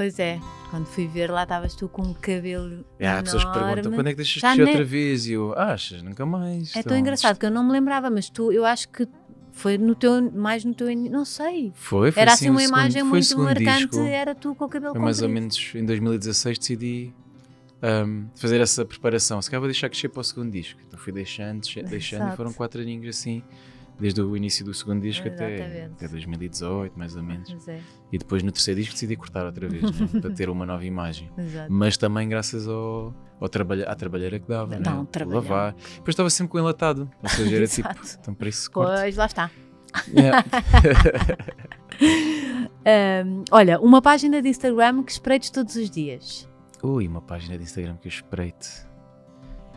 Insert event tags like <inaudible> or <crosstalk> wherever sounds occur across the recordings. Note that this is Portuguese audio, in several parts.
Pois é, quando fui ver lá estavas tu com um cabelo E há pessoas que perguntam enorme. quando é que deixas Já crescer nem- outra vez? E eu, achas? Nunca mais. É Então, tão engraçado que eu não me lembrava, mas tu, eu acho que foi no teu, mais no teu, não sei. Foi, foi Era assim uma segundo- imagem foi o muito segundo marcante, disco. era tu com o cabelo Foi mais ou menos em 2016 decidi ahm, fazer essa preparação. Se calhar vou deixar crescer para o segundo disco. Então fui deixando, deixando e Exato. foram quatro aninhos assim, desde o início do segundo disco até, até 2018, mais ou menos. É, E depois no terceiro disco decidi cortar outra vez, né, <laughs> para ter uma nova imagem. exato. Mas também graças ao, ao trabalho, à trabalheira que dava, Dá né? um lavar. Depois estava sempre com enlatado, ou seja, era <laughs> tipo, então para isso corto. Pois, lá está. Yeah. <laughs> Ahm, olha, uma página de Instagram que espreites todos os dias. Ui, uma página de Instagram que eu espreite.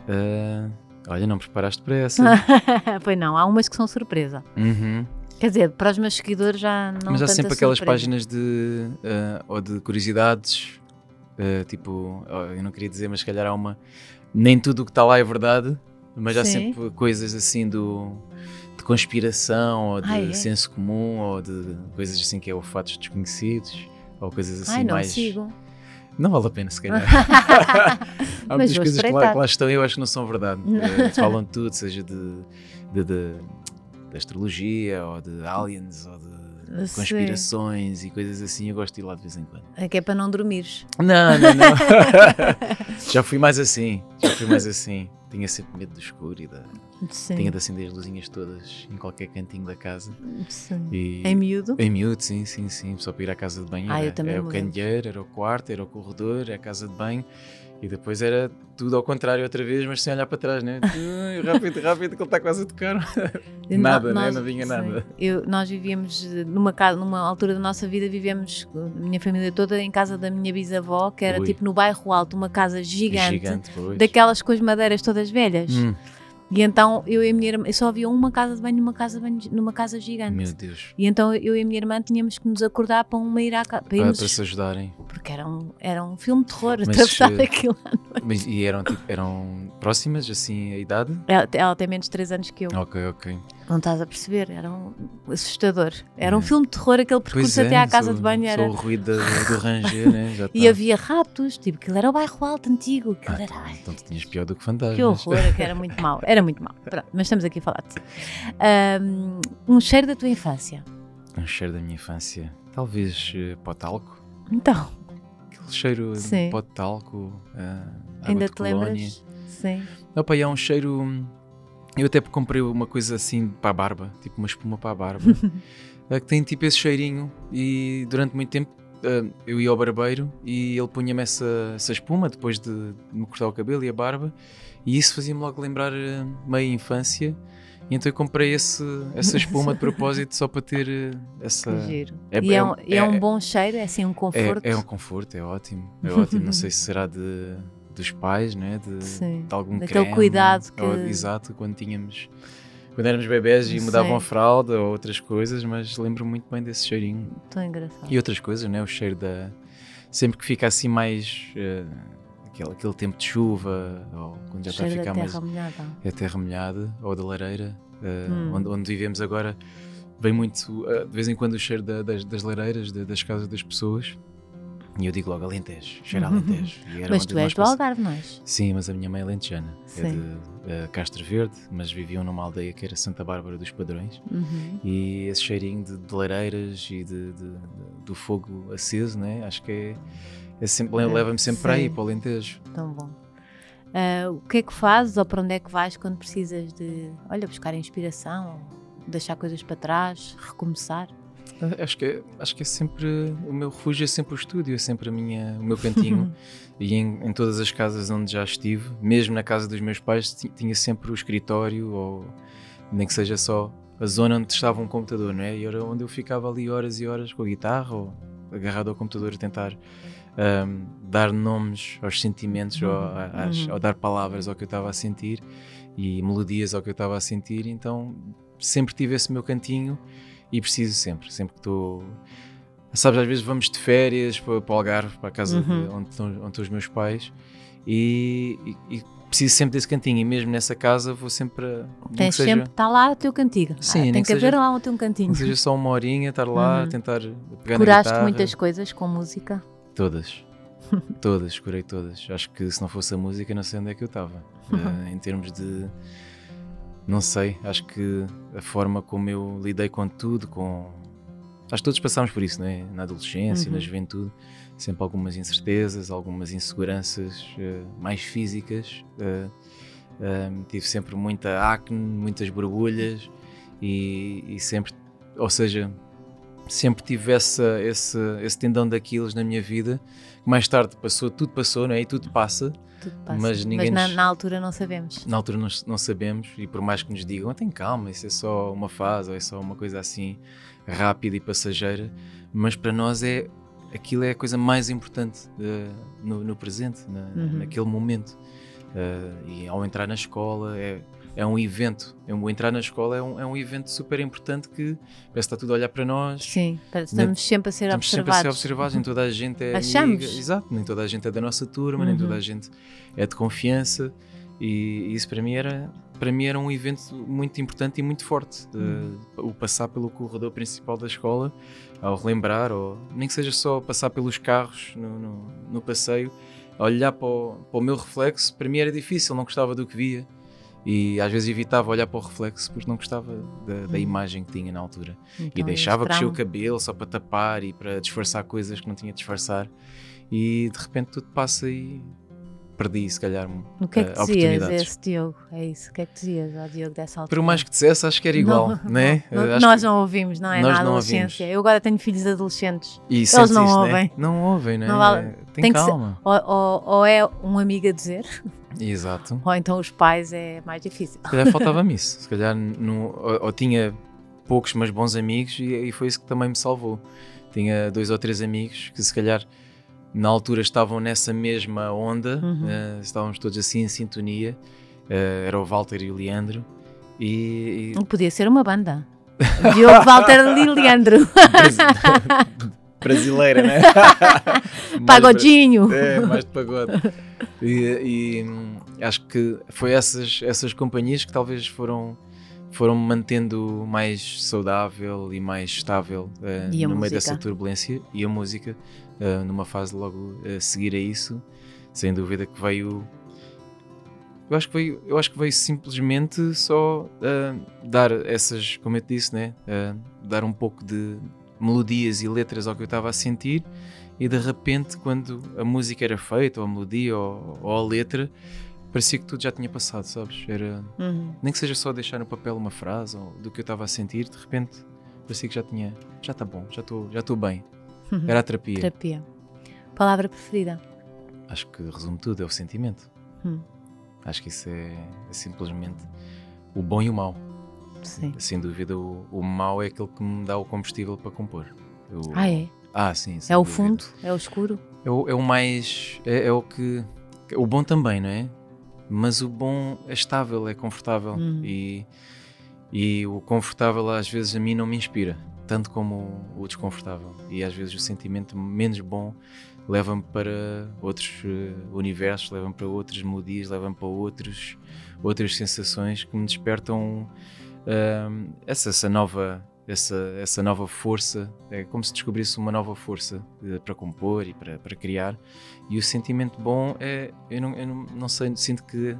Ah, olha, não preparaste para essa. <laughs> pois não, há umas que são surpresa. Uhum. Quer dizer, para os meus seguidores já não Mas há sempre aquelas surpresa. páginas de ah, ou de curiosidades, ah, tipo, eu não queria dizer, mas se calhar há uma. Nem tudo o que está lá é verdade, mas há Sim. sempre coisas assim do de conspiração ou de Ah, é? senso comum ou de coisas assim que é o fatos desconhecidos ou coisas assim Ai, não mais. sigo. Não vale a pena, se calhar. <laughs> Há muitas coisas que lá, que lá estão e eu acho que não são verdade. <laughs> Eh, falam de tudo, seja de, de, de- de astrologia ou de aliens ou de Sim. conspirações e coisas assim. Eu gosto de ir lá de vez em quando. É que é para não dormires. Não, não, não. <laughs> já fui mais assim. Já fui mais assim. Tinha sempre medo do escuro e da. Sim. Tinha de acender as luzinhas todas em qualquer cantinho da casa. Sim. E... Em miúdo? Em miúdo, sim, sim, sim. Só para ir à casa de banho. Ah, era, eu também era o candeeiro, era o quarto, era o corredor, era a casa de banho. E depois era tudo ao contrário outra vez, mas sem olhar para trás, né? <laughs> Rápido, rápido, que ele está quase a tocar. <laughs> Nada, no- né? nós- Não vinha sim. nada. Eu, nós vivíamos numa casa, numa altura da nossa vida, vivemos, a minha família toda, em casa da minha bisavó, que era Ui. tipo no bairro alto, uma casa gigante, Gigante, daquelas com as madeiras todas velhas. Hum, E então eu e a minha irmã, só havia uma casa de banho numa casa, de banho, numa casa gigante. meu Deus. E então eu e a minha irmã tínhamos que nos acordar para uma ir à casa, para irmos, para se ajudarem. porque era um, era um filme de terror, atravessar aquilo. à noite. Mas, e eram, tipo, eram próximas, assim, a idade? Ela, ela tem menos de 3 anos que eu. Ok, ok. Não estás a perceber? Era um assustador. Era um É. filme de terror, aquele percurso até à casa só- de banho era. Só o ruído do <laughs> ranger, né? Já E tá. havia ratos, tipo, aquilo era o bairro alto antigo. Aquilo Ah, era. ai, Então tu tinhas pior do que fantasmas. que horror, que era muito mau. Era muito mau. Pronto, mas estamos aqui a falar de um, um cheiro da tua infância. Um cheiro da minha infância. Talvez eh, pó talco. Então, Aquele cheiro Sim. de pó de talco. ah, água ainda te colónia. lembras? Sim. Opa, e é um cheiro. Eu até comprei uma coisa assim para a barba, tipo uma espuma para a barba, <laughs> eh, que tem tipo esse cheirinho. E durante muito tempo eh, eu ia ao barbeiro e ele punha-me essa, essa espuma depois de me cortar o cabelo e a barba, e isso fazia-me logo lembrar eh, meia infância. E então eu comprei esse, essa espuma de propósito só para ter essa. Que giro. é- e é, é- um, é é- um bom cheiro, é assim um É, conforto. é um conforto, é ótimo. É ótimo. Não sei <laughs> se será de, dos pais, né? de, Sim, de algum daquele creme, cuidado ou- que- exato, quando tínhamos. Quando éramos bebés e Sim. mudavam a fralda ou outras coisas, mas lembro muito bem desse cheirinho. Tão engraçado. E outras coisas, né? O cheiro da. Sempre que fica assim mais. eh, aquele, aquele tempo de chuva, ou quando já está a cheiro da ficar mais. terra molhada. É a terra molhada, ou da lareira, eh, Hum. onde, onde vivemos agora. Vem muito, eh, de vez em quando, o cheiro da- das, das lareiras, da- das casas das pessoas. E eu digo logo Alentejo, cheiro a Alentejo. Era Mas tu és do Algarve, não és? Sim, mas a minha mãe é lentejana. É Sim. de eh, Castro Verde, mas viviam numa aldeia que era Santa Bárbara dos Padrões. Uhum. E esse cheirinho de, de lareiras e de, de- do fogo aceso, né? acho que é, é sempre, É, leva-me sempre para aí, sim. para o Alentejo. Tão bom. Ah, o que é que fazes ou para onde é que vais quando precisas de, olha, buscar inspiração, deixar coisas para trás, recomeçar? Ah, Acho que, é, acho que é sempre o meu refúgio, é sempre o estúdio, é sempre a minha, o meu cantinho. <laughs> e em, em todas as casas onde já estive, mesmo na casa dos meus pais, ti- tinha sempre o escritório, ou nem que seja só a zona onde estava um computador, não é? E era onde eu ficava ali horas e horas com a guitarra, ou agarrado ao computador a tentar ahm, dar nomes aos sentimentos, ou, a- às- Uhum. ou dar palavras ao que eu estava a sentir e melodias ao que eu estava a sentir. Então sempre tive esse meu cantinho e preciso sempre, sempre que estou. Sabes, às vezes vamos de férias para, para o Algarve, para a casa de- Uhum. onde, estão, onde estão os meus pais, e, e- e preciso sempre desse cantinho. E mesmo nessa casa vou sempre. a- nem Tens que seja, sempre, está lá o teu cantigo. Sim, Ah, tem que que haver lá o teu cantinho. que seja só uma horinha, estar lá, Uhum. tentar pegar na Curaste guitarra. muitas coisas com música. Todas. <laughs> todas, curei todas. Acho que se não fosse a música, não sei onde é que eu estava. Uh, em termos de. Não sei, acho que a forma como eu lidei com tudo, com. Acho que todos passámos por isso, né? na adolescência, uhum. na juventude. Sempre algumas incertezas, algumas inseguranças uh, mais físicas. Uh, tive sempre muita acne, muitas borbulhas e, e sempre, ou seja, sempre tive essa, esse, esse tendão daqueles na minha vida. Mais tarde passou, tudo passou, não é? E tudo passa. Tudo passa. Mas, ninguém mas na, nos... na, altura não sabemos. Na altura não, não, sabemos, e por mais que nos digam, tem calma, isso é só uma fase, ou é só uma coisa assim rápida e passageira, mas para nós é aquilo é a coisa mais importante uh, no, no, presente, na, uhum. naquele momento. Uh, e ao entrar na escola é é um evento. O entrar na escola é um, é um evento super importante que parece que está tudo a olhar para nós. Sim, estamos sempre a ser estamos observados. sempre a ser observados, nem toda a gente é Achamos. amiga. Exato, nem toda a gente é da nossa turma, uhum. nem toda a gente é de confiança. E, e isso para mim era para mim era um evento muito importante e muito forte. Uhum. o passar pelo corredor principal da escola, ao relembrar, ou nem que seja só passar pelos carros no, no, no passeio, olhar para o, para o meu reflexo, para mim era difícil, não gostava do que via e às vezes evitava olhar para o reflexo porque não gostava da, da hum. imagem que tinha na altura. Então, e deixava crescer o cabelo só para tapar e para disfarçar coisas que não tinha de disfarçar. E de repente tudo passa e perdi, se calhar, O que é que dizias esse Diogo? É isso, o que é que dizias ao Diogo dessa altura? Por mais que dissesse, acho que era igual, não, <laughs> né? não, nós não ouvimos, não é? Nós na adolescência. Eu agora tenho filhos adolescentes. E Eles não isso, ouvem. Né? Não ouvem, né? Não vale. Tem, Tem calma. Ser, ou, ou, ou, é um amigo a dizer. <laughs> Exato. Ou então os pais é mais difícil. Se calhar <laughs> faltava-me isso. Se calhar no, ou, ou, tinha poucos, mas bons amigos e, e foi isso que também me salvou. Tinha dois ou três amigos que se calhar na altura estavam nessa mesma onda, uhum. uh, estávamos todos assim em sintonia. Uh, era o Walter e o Leandro. E, e... Podia ser uma banda. Diogo, Walter e Leandro. <laughs> Brasileira, né? <laughs> Pagodinho. É, mais de pagode. E, e, acho que foi essas, essas companhias que talvez foram foram me mantendo mais saudável e mais estável uh, no música? meio dessa turbulência e a música uh, numa fase logo a seguir a isso, sem dúvida que veio. Eu acho que veio, eu acho que veio simplesmente só uh, dar essas, como eu te disse, né? Uh, dar um pouco de melodias e letras ao que eu estava a sentir e de repente quando a música era feita, ou a melodia ou, ou a letra, parecia que tudo já tinha passado, sabes? Era, uhum. Nem que seja só deixar no papel uma frase ou do que eu estava a sentir, de repente parecia que já tinha, já está bom, já estou já bem. Uhum. Era a terapia. Terapia. Palavra preferida? Acho que resume tudo, é o sentimento. Hum. Acho que isso é, é, simplesmente o bom e o mau. Sim. Sem dúvida, o, o mau é aquele que me dá o combustível para compor. Eu, ah, é? Ah, sim. É o dúvida. fundo? É o escuro? É o, é o mais. É, é, o que. O bom também, não é? Mas o bom é estável, é confortável. Hum. E, e o confortável às vezes a mim não me inspira tanto como o desconfortável. E às vezes o sentimento menos bom leva-me para outros uh, universos, leva-me para outras melodias, leva-me para outros, outras sensações que me despertam uh, essa, essa, nova. Essa, essa nova força, é como se descobrisse uma nova força uh, para compor e para, para criar. E o sentimento bom é, eu não, eu não, não sei, sinto que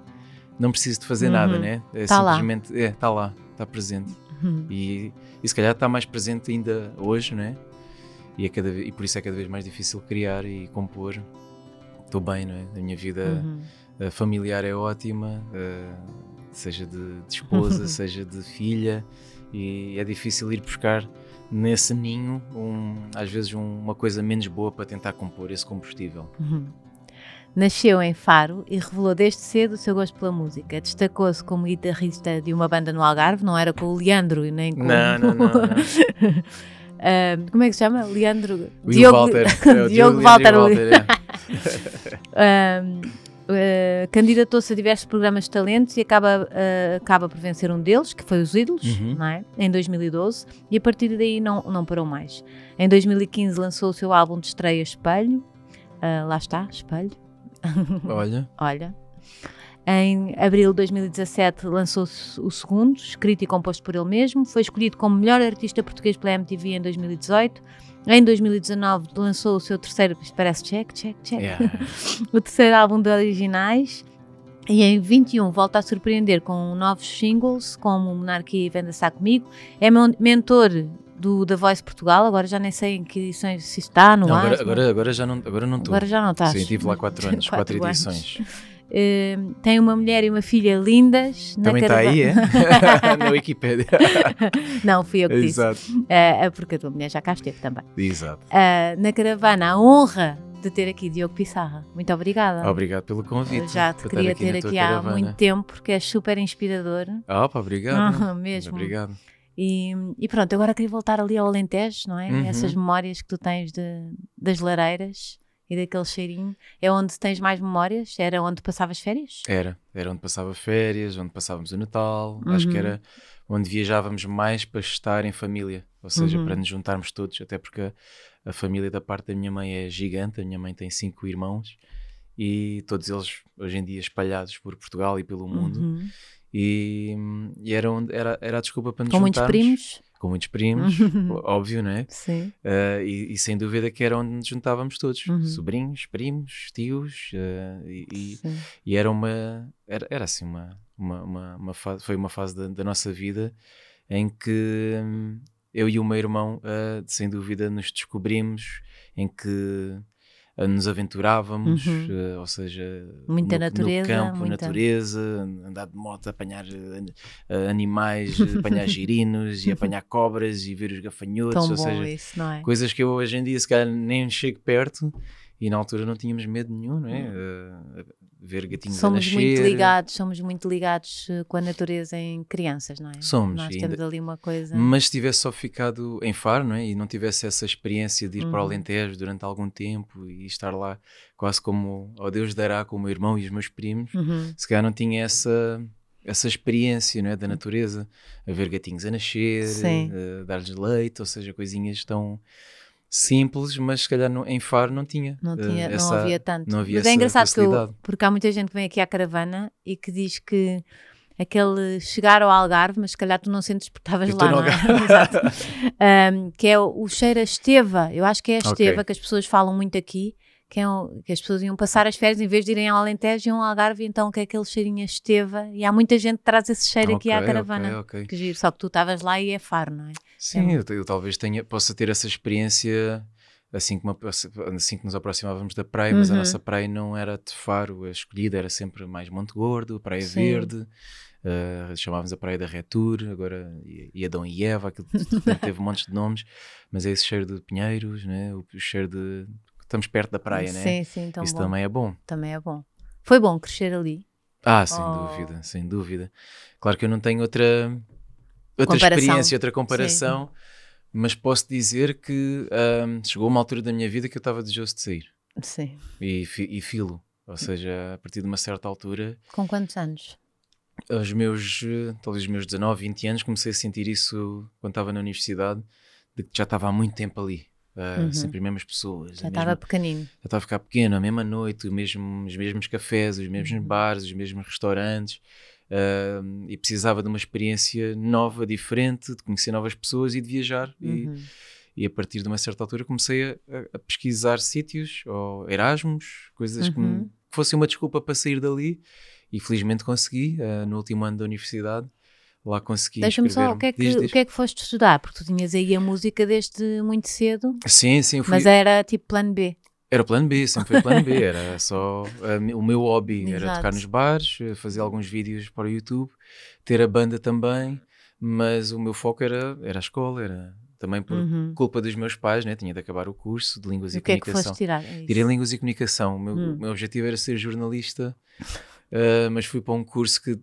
não preciso de fazer uhum. nada, né? É tá simplesmente, lá. é, está lá, está presente. Uhum. E, e se calhar está mais presente ainda hoje, não é? E, é cada, e por isso é cada vez mais difícil criar e compor. Estou bem, não é? A minha vida uhum. familiar é ótima, uh, seja de, de esposa, <laughs> seja de filha, e é difícil ir buscar nesse ninho, um, às vezes, um, uma coisa menos boa para tentar compor esse combustível. Uhum. Nasceu em Faro e revelou desde cedo o seu gosto pela música. Destacou-se como guitarrista de uma banda no Algarve, não era com o Leandro e nem com. Não, não, não. não. <laughs> uh, como é que se chama? Leandro. Diogo Walter. <laughs> É, Diogo Walter. Walter é. <laughs> uh, Candidatou-se a diversos programas de talentos e acaba, uh, acaba por vencer um deles, que foi Os Ídolos, uhum. é? em 2012, e a partir daí não, não parou mais. Em 2015 lançou o seu álbum de estreia Espelho, uh, lá está, Espelho, <laughs> Olha. Olha. Em abril de 2017 lançou-se o segundo, escrito e composto por ele mesmo. Foi escolhido como melhor artista português pela MTV em 2018. Em 2019 lançou o seu terceiro, isto parece check, check, check, Yeah. <laughs> o terceiro álbum de originais. E em 21 volta a surpreender com novos singles, como Monarquia e Venda Sá Comigo. É men- mentor do The Voice Portugal, agora já nem sei em que edições se está no Não, ar. agora, agora, agora já não agora não estou. Agora já não estás. Sim, tive lá 4 <laughs> anos, 4 Quatro anos. Eh, tem uma mulher e uma filha lindas. na Também está aí, é? <laughs> Na Wikipédia. <laughs> Não, fui eu que disse. Exato. Eh, porque a tua mulher já cá esteve também. Exato. Eh, na caravana, a honra de ter aqui Diogo Pissarra. Muito obrigada. Obrigado pelo convite. Eu já te queria estar ter aqui há caravana. muito tempo porque é super inspirador. Opa, obrigado. Ah, <laughs> mesmo. Obrigado. E, e pronto, agora queria voltar ali ao Alentejo, não é? Uhum. Essas memórias que tu tens de, das lareiras e daquele cheirinho. É onde tens mais memórias? Era onde passavas férias? Era, era onde passava férias, onde passávamos o Natal, acho que Uhum. era onde viajávamos mais para estar em família, ou seja, Uhum. para nos juntarmos todos, até porque a, a família da parte da minha mãe é gigante, a minha mãe tem cinco irmãos e todos eles hoje em dia espalhados por Portugal e pelo mundo Uhum. e, e era, onde, era, era a desculpa para nos Com muitos juntarmos. primos? Com muitos primos, óbvio, não é? Sim. Uh, e, e sem dúvida que era onde nos juntávamos todos, Uhum. sobrinhos, primos, tios, uh, e, e- e era uma era, era assim uma, uma, uma, uma fase, foi uma fase da, da nossa vida em que hum, eu e o meu irmão uh, sem dúvida nos descobrimos em que nos aventurávamos, Uhum. uh, ou seja, Muita no, natureza, no campo, muita- natureza, andar de moto, apanhar uh, animais, <laughs> apanhar girinos e apanhar <laughs> cobras e ver os gafanhotos, Tão ou seja, isso, é? coisas que eu hoje em dia se calhar nem chego perto e na altura não tínhamos medo nenhum, não é? Uh, ver gatinhos a Somos nascer. muito ligados, somos muito ligados eh, com a natureza em crianças, não é? Somos, Nós e temos ainda- ali uma coisa. Mas se tivesse só ficado em Faro, não é? E não tivesse essa experiência de ir para o Uhum. Alentejo durante algum tempo e estar lá quase como ao Deus dará com o meu irmão e os meus primos, Uhum. se calhar não tinha essa essa experiência não é, da natureza, a ver gatinhos a nascer, eh, dar-lhes leite, ou seja, coisinhas tão simples, mas se calhar no- em Faro não tinha. Não, eh, tinha, não essa- havia tanto. não havia Mas é engraçado que eu- porque há muita gente que vem aqui à caravana e que diz que aquele chegar ao Algarve, mas se calhar tu não sentes porque estavas lá, não é? <laughs> Exato. <laughs> Um, que é o, o cheiro a esteva. Eu acho que é a esteva que as pessoas falam muito aqui, que, é o- que as pessoas iam passar as férias em vez de irem ao Alentejo, iam ao Algarve, então que é aquele cheirinho a esteva. E há muita gente que traz esse cheiro aqui à caravana. ok, ok. Que giro, só que tu estavas lá e é faro, não é? Sim, eu, eu talvez tenha, possa ter essa experiência assim que, aproxi- assim que nos aproximávamos da praia, mas a Uhum. nossa praia não era de Faro, a escolhida era sempre mais Monte Gordo, Praia Sim. Verde, eh, chamávamos a Praia da Retur, agora e, e Adão e Eva, aquilo repente teve montes de nomes, mas é esse cheiro de pinheiros, né? o, o cheiro de. Estamos perto da praia, né? Sim, sim, Isso bom. também é bom. Também é bom. Foi bom crescer ali. Ah, sem Oh. dúvida, sem dúvida. Claro que eu não tenho outra, outra Comparação. experiência, outra comparação, mas posso dizer que ahm, chegou uma altura da minha vida que eu estava desejoso de sair Sim. e, e filo. Ou seja, a partir de uma certa altura, Com quantos anos? aos meus, talvez os meus 19, 20 anos, comecei a sentir isso quando estava na universidade, de que já estava há muito tempo ali. ah, Uhum. Sempre as mesmas pessoas, Já estava pequenino. já estava a ficar pequeno, a mesma noite, mesmo, os mesmos cafés, os mesmos Uhum. bares, os mesmos restaurantes, ah, e precisava de uma experiência nova, diferente, de conhecer novas pessoas e de viajar. E, Uhum. e a partir de uma certa altura comecei a, a- pesquisar sítios, ou Erasmus, coisas que, me- Uhum. que fossem uma desculpa para sair dali, e felizmente consegui, ah, no último ano da universidade. Lá consegui Deixa-me só, o que, é que, Diz, o diz. que é que foste estudar? Porque tu tinhas aí a música desde muito cedo, Sim, sim, fui, mas era tipo plano B. Era o plano B, sempre foi o plano B. <laughs> Era só a mi- o meu hobby, era Exato. tocar nos bares, eh, fazer alguns vídeos para o YouTube, ter a banda também, mas o meu foco era, era a escola, era também por Uhum. culpa dos meus pais, né? tinha de acabar o curso de Línguas E e, que é que Comunicação. tirar? É. Tirei Línguas e Comunicação. O meu, Hum. meu objetivo era ser jornalista, eh, mas fui para um curso que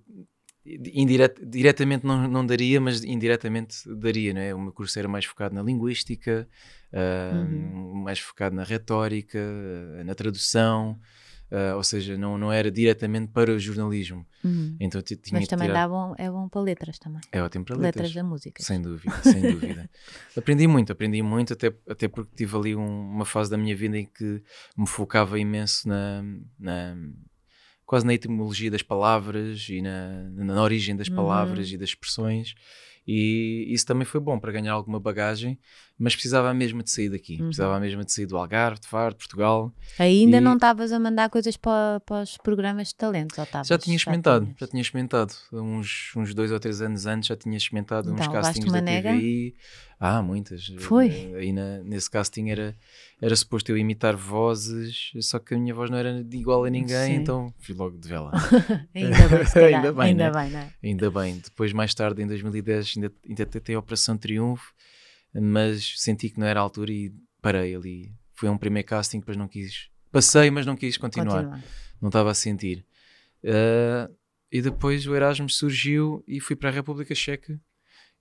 indiret, diretamente não, não daria, mas indiretamente daria. Né? O meu curso era mais focado na linguística, eh, Uhum. mais focado na retórica, na tradução, eh, ou seja, não, não era diretamente para o jornalismo. Uhum. Então tinha Mas também tirar... dá bom, é bom para letras também. É ótimo para Letras, letras. da música. Sem dúvida, sem dúvida. <laughs> aprendi muito, aprendi muito, até, até porque tive ali um- uma fase da minha vida em que me focava imenso na, na- quase na etimologia das palavras e na, na origem das palavras uhum. e das expressões. E isso também foi bom para ganhar alguma bagagem, mas precisava mesmo de sair daqui, uhum. precisava mesmo de sair do Algarve, de Faro, de Portugal. Ainda e... não estavas a mandar coisas para, para os programas de talentos, ou Já tinha experimentado, já, já tinha experimentado. Uns, uns dois ou três anos antes já tinha experimentado então, uns castings da nega? TVI. Ah, muitas. Foi? Aí na, nesse casting era, era suposto eu imitar vozes, só que a minha voz não era igual a ninguém, Sim. então fui logo de vela. <laughs> ainda bem, <laughs> ainda bem, ainda, né? bem né? ainda bem. Depois, mais tarde, em 2010, ainda, ainda tentei a Operação Triunfo, mas senti que não era a altura e parei ali. Foi um primeiro casting, depois não quis. Passei, mas não quis continuar. Continua. Não estava a sentir. Uh, e depois o Erasmus surgiu e fui para a República Checa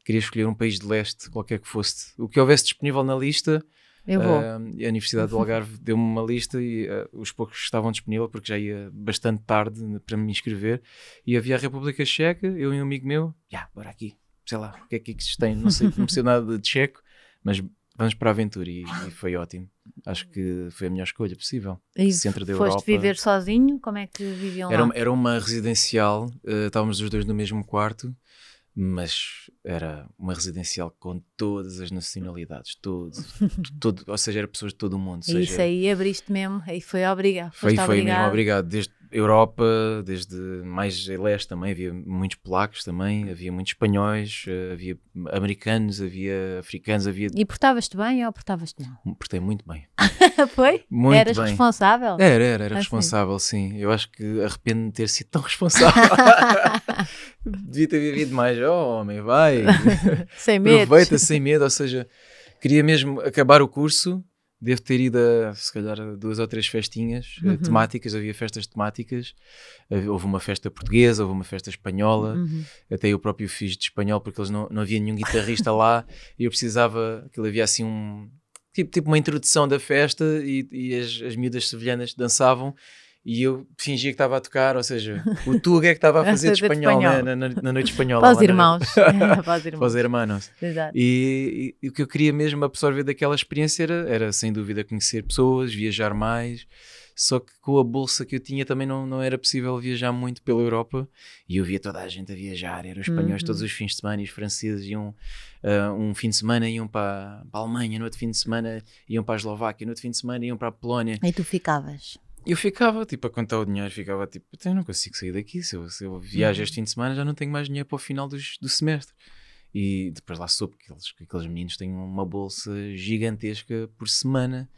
queria escolher um país de leste, qualquer que fosse. O que houvesse disponível na lista, eu vou. Uh, a Universidade do <laughs> Algarve deu-me uma lista e uh, os poucos que estavam disponíveis, porque já ia bastante tarde para me inscrever. E havia a República Checa, eu e um amigo meu, já, yeah, bora aqui, sei lá, o que é que isto tem? Não sei, não sei nada de checo, mas vamos para a aventura e, e, foi ótimo. Acho que foi a melhor escolha possível. E Centro da foste Europa. viver sozinho? Como é que viviam era, lá? Era uma residencial, uh, estávamos os dois no mesmo quarto mas era uma residencial com todas as nacionalidades, tudo, <laughs> tudo, ou seja, era pessoas de todo o mundo. E isso aí abriste mesmo, aí foi obrigado. Foi, foi obrigado. mesmo obrigado, desde Europa, desde mais leste também, havia muitos polacos também, havia muitos espanhóis, eh, havia americanos, havia africanos, havia... E portavas-te bem ou portavas-te mal? Portei muito bem. <laughs> Foi? Muito Eras bem. responsável? Era, era, era ah, responsável, sim. sim. Eu acho que arrependo de ter sido tão <laughs> responsável. Devia ter vivido mais, oh homem, vai. <laughs> sem medo. Aproveita sem medo, ou seja, queria mesmo acabar o curso Devo ter ido a, se calhar, a duas ou três festinhas eh, uhum. temáticas, havia festas temáticas, houve uma festa portuguesa, houve uma festa espanhola, uhum. até eu próprio fiz de espanhol porque eles não, não havia nenhum guitarrista lá e eu precisava, aquilo havia assim um, tipo, tipo uma introdução da festa e, e as, as miúdas sevilhanas dançavam e eu fingia que estava a tocar, ou seja, o Tuga é que estava a <laughs> fazer de espanhol, espanhol. Na, na, na, noite espanhola. <laughs> <laughs> Para os irmãos. para os irmãos. irmãos. Exato. E, e, e, o que eu queria mesmo absorver daquela experiência era, era, sem dúvida, conhecer pessoas, viajar mais. Só que com a bolsa que eu tinha também não, não era possível viajar muito pela Europa. E eu via toda a gente a viajar. Eram os espanhóis uhum. todos os fins de semana e os franceses iam uh, um fim de semana iam para, para a Alemanha, no outro fim de semana iam para a Eslováquia, no outro fim de semana iam para a Polónia. E tu ficavas? Eu ficava, tipo, a contar o dinheiro, ficava tipo, eu não consigo sair daqui. Se eu, se eu viajo uhum. este fim de semana, já não tenho mais dinheiro para o final dos, do semestre. E depois lá soube que aqueles, que aqueles meninos têm uma bolsa gigantesca por semana.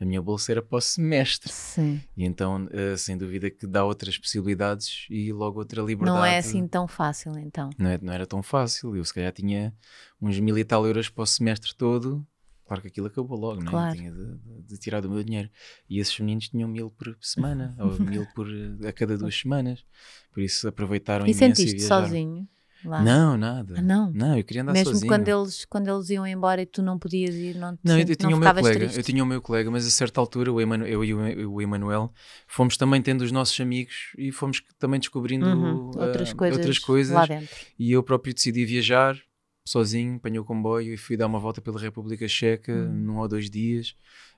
A minha bolsa era para o semestre. Sim. E então, uh, sem dúvida, que dá outras possibilidades e logo outra liberdade. Não é assim tão fácil, então. Não, é, não era tão fácil. Eu, se calhar, tinha uns mil e tal euros para o semestre todo Claro que aquilo acabou logo, não é? Tinha de, de, tirar do meu dinheiro. E esses meninos tinham mil por semana, ou <laughs> mil por, a cada duas semanas. Por isso aproveitaram e imenso sentiste e sozinho? Lá. Não, nada. Ah, não? Não, eu queria andar Mesmo sozinho. quando eles, quando eles iam embora e tu não podias ir, não Não, eu, eu tinha o meu colega, triste. eu tinha o meu colega, mas a certa altura o eu e o Emanuel fomos também tendo os nossos amigos e fomos também descobrindo uhum, outras, uh, coisas outras coisas lá dentro. E eu próprio decidi viajar sozinho, apanhei o comboio e fui dar uma volta pela República Checa uhum. num ou dois dias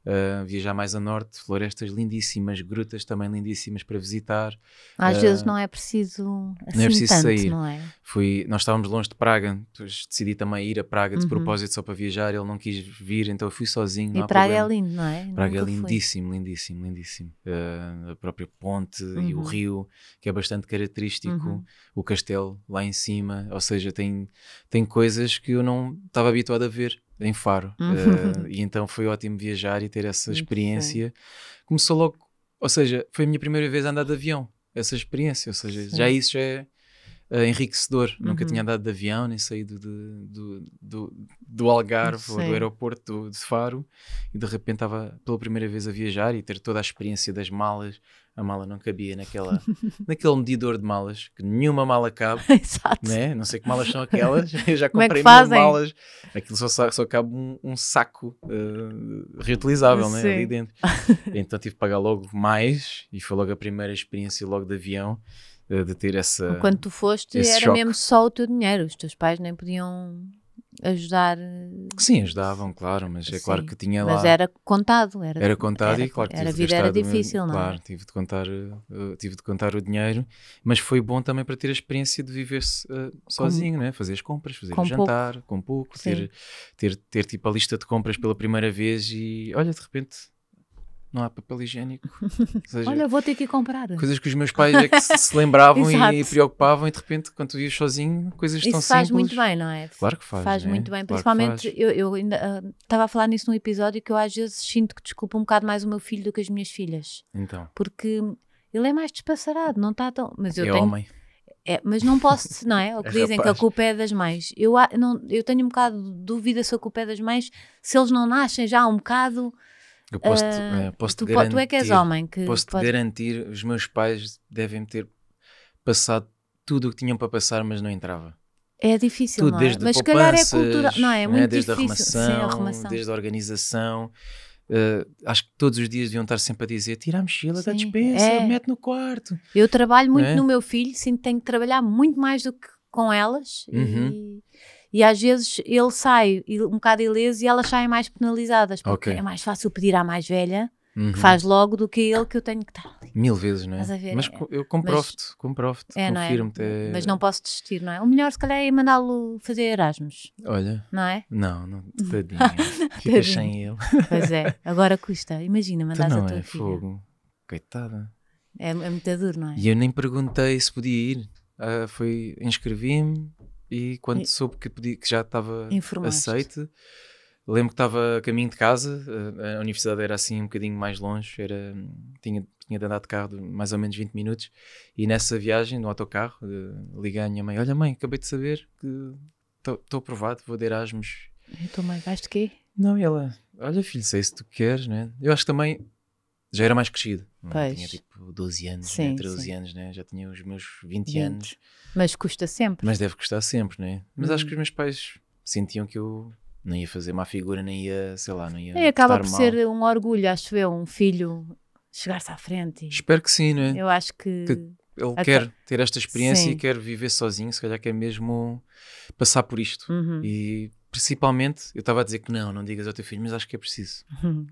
uh, viajar mais a norte, florestas lindíssimas, grutas também lindíssimas para visitar. Às uh, vezes não é preciso assim não é preciso tanto, sair. não é? Fui, nós estávamos longe de Praga, decidi também ir a Praga de uhum. propósito só para viajar, ele não quis vir, então eu fui sozinho. E Praga é problema. é lindo, não é? Praga é Nunca é lindíssimo, fui. lindíssimo, lindíssimo. Uh, a própria ponte uhum. e o uhum. rio, que é bastante característico, uhum. o castelo lá em cima, ou seja, tem, tem coisas que eu não estava habituado a ver em Faro. Uhum. Uh, e então foi ótimo viajar e ter essa experiência. Começou logo, ou seja, foi a minha primeira vez a andar de avião, essa experiência. Ou seja, Sim. já isso já é uh, enriquecedor. Uhum. Nunca tinha andado de avião, nem saído de, do, do, do Algarve ou do aeroporto de Faro e de repente estava pela primeira vez a viajar e ter toda a experiência das malas a mala não cabia naquela, <laughs> naquele medidor de malas, que nenhuma mala cabe. <laughs> Exato. Né? Não sei que malas são aquelas, <laughs> eu já comprei é malas, aquilo só, só cabe um, um saco uh, reutilizável né? ali dentro. então tive que pagar logo mais e foi logo a primeira experiência logo de avião uh, de ter essa. Quando tu foste, era choque. mesmo só o teu dinheiro, os teus pais nem podiam ajudar. Sim, ajudavam, claro, mas é claro que tinha lá. Mas era contado, era, era contado era, e claro era, a vida era difícil, não é? Claro, tive de contar, uh, tive de contar o dinheiro, mas foi bom também para ter a experiência de viver uh, sozinho, com, né? fazer as compras, fazer o jantar, pouco. com pouco, ter, ter, ter tipo a lista de compras pela primeira vez e olha, de repente não há papel higiênico. <laughs> Seja, Olha, vou ter que ir comprar. Coisas que os meus pais é que se lembravam e <laughs> preocupavam, e de repente, quando tu vias sozinho, coisas Isso tão faz simples. muito bem, não é? Claro que faz. Faz né? muito bem. Claro Principalmente, eu, eu ainda estava uh, a falar nisso num episódio que eu às vezes sinto que desculpa um bocado mais o meu filho do que as minhas filhas. Então. Porque ele é mais despassarado, não está tão. Mas eu é tenho... homem. É, mas não posso, não é? <laughs> O que É dizem que a rapaz. culpa é das mães. Eu, não, eu tenho um bocado de dúvida se a culpa é das mães, se eles não nascem já um bocado. Eu posso, ah, posso tu, garantir. tu é que és homem. Que Posso te pode- garantir, os meus pais devem ter passado tudo o que tinham para passar, mas não entrava. É difícil, Tudo, não é? Mas se calhar é cultura. poupanças, Não é? É muito desde difícil. a Sim, arrumação, a arrumação. desde a organização. Uh, acho que todos os dias deviam estar sempre a dizer: tira a mochila da Sim, dispensa, é. mete no quarto. Eu trabalho muito É? no meu filho, sinto que tenho que trabalhar muito mais do que com elas. Uhum. E, e às vezes ele sai um bocado ileso e elas saem mais penalizadas. Porque Ok. é mais fácil pedir à mais velha, Uhum. que faz logo, do que ele que eu tenho que estar ali. Mil vezes, não é? Mas eu comprovo-te, comprovo-te, É, é? confirmo-te. é- Mas não posso desistir, não é? O melhor, se calhar, é mandá-lo fazer Erasmus, Olha, não é? não, não <laughs> tadinho. Ficas sem ele. Pois é, agora custa. Imagina, Então mandares a tua é filha. fogo. Coitada. É, é muito duro, não é? E eu nem perguntei se podia ir. Ah, foi, inscrevi-me e quando E- soube que, podia, que já estava aceite, lembro que estava a caminho de casa, ah, a universidade era assim um bocadinho mais longe, era, tinha, tinha de andar de carro de mais ou menos 20 minutos e nessa viagem, no autocarro, ah, liguei à minha mãe, olha mãe, acabei de saber que estou aprovado, vou de Erasmus. Eu estou mais vais de quê? Não, e ela, olha filho, sei se tu queres, né? Eu acho que também já era mais crescido. não é? Pois. Tinha tipo 12 anos, Sim, né? 13 sim. anos, né? já tinha os meus 20, 20. anos. Mas custa sempre. Mas deve custar sempre, né? Mas acho Hum. que os meus pais sentiam que eu não ia fazer má figura, nem ia, sei lá, não ia. E acaba estar por mal. ser um orgulho, acho eu, um filho chegar-se à frente. e- Espero que sim, né? Eu acho que. Que- Ele Aca- quer ter esta experiência Sim. e quer viver sozinho, se calhar quer mesmo passar por isto. Uhum. E principalmente, eu estava a dizer que não, não digas ao teu filho, mas acho que é preciso.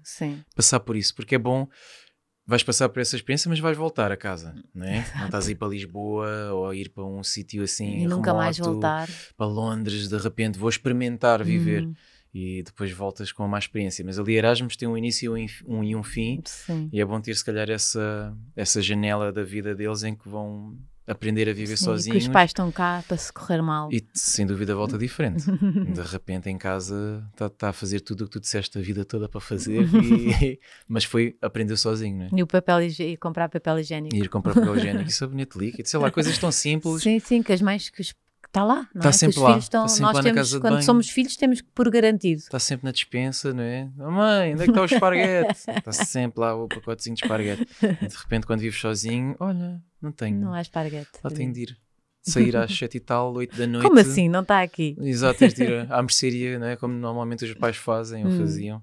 Sim. passar por isso, porque é bom. Vais passar por essa experiência, mas vais voltar a casa, não é? Não estás a ir para Lisboa ou a ir para um sítio assim E nunca mais remoto, voltar. para Londres, de repente vou experimentar viver Uhum. e depois voltas com mais experiência. Mas ali Erasmus tem um início e um, um e um fim Sim. e é bom ter se calhar essa, essa janela da vida deles em que vão aprender a viver Sim, sozinhos Que os pais estão cá para se correr mal. e sem dúvida volta <laughs> diferente. De repente em casa está tá a fazer tudo o que tu disseste a vida toda para fazer, <laughs> e- <laughs> mas foi aprender sozinho, não é? E o papel e comprar papel higiênico. E ir comprar papel higiênico e sabonete líquido, sei lá, coisas tão simples. Sim, sim, que as mães que está lá, não Tá é? sempre lá, estão, tá sempre nós lá na temos, casa de quando somos filhos, temos que por garantido. Está sempre na dispensa, não é? Oh, mãe, onde é que está o esparguete? Está <laughs> sempre lá o pacotezinho de esparguete. E de repente, quando vives sozinho, olha, não tenho. Não há esparguete. Lá tenho de ir. Sair às <laughs> sete e tal, oito da noite. Como assim? Não está aqui? Exato, tens de ir <laughs> à mercearia, não é? Como normalmente os pais fazem ou Hum. faziam.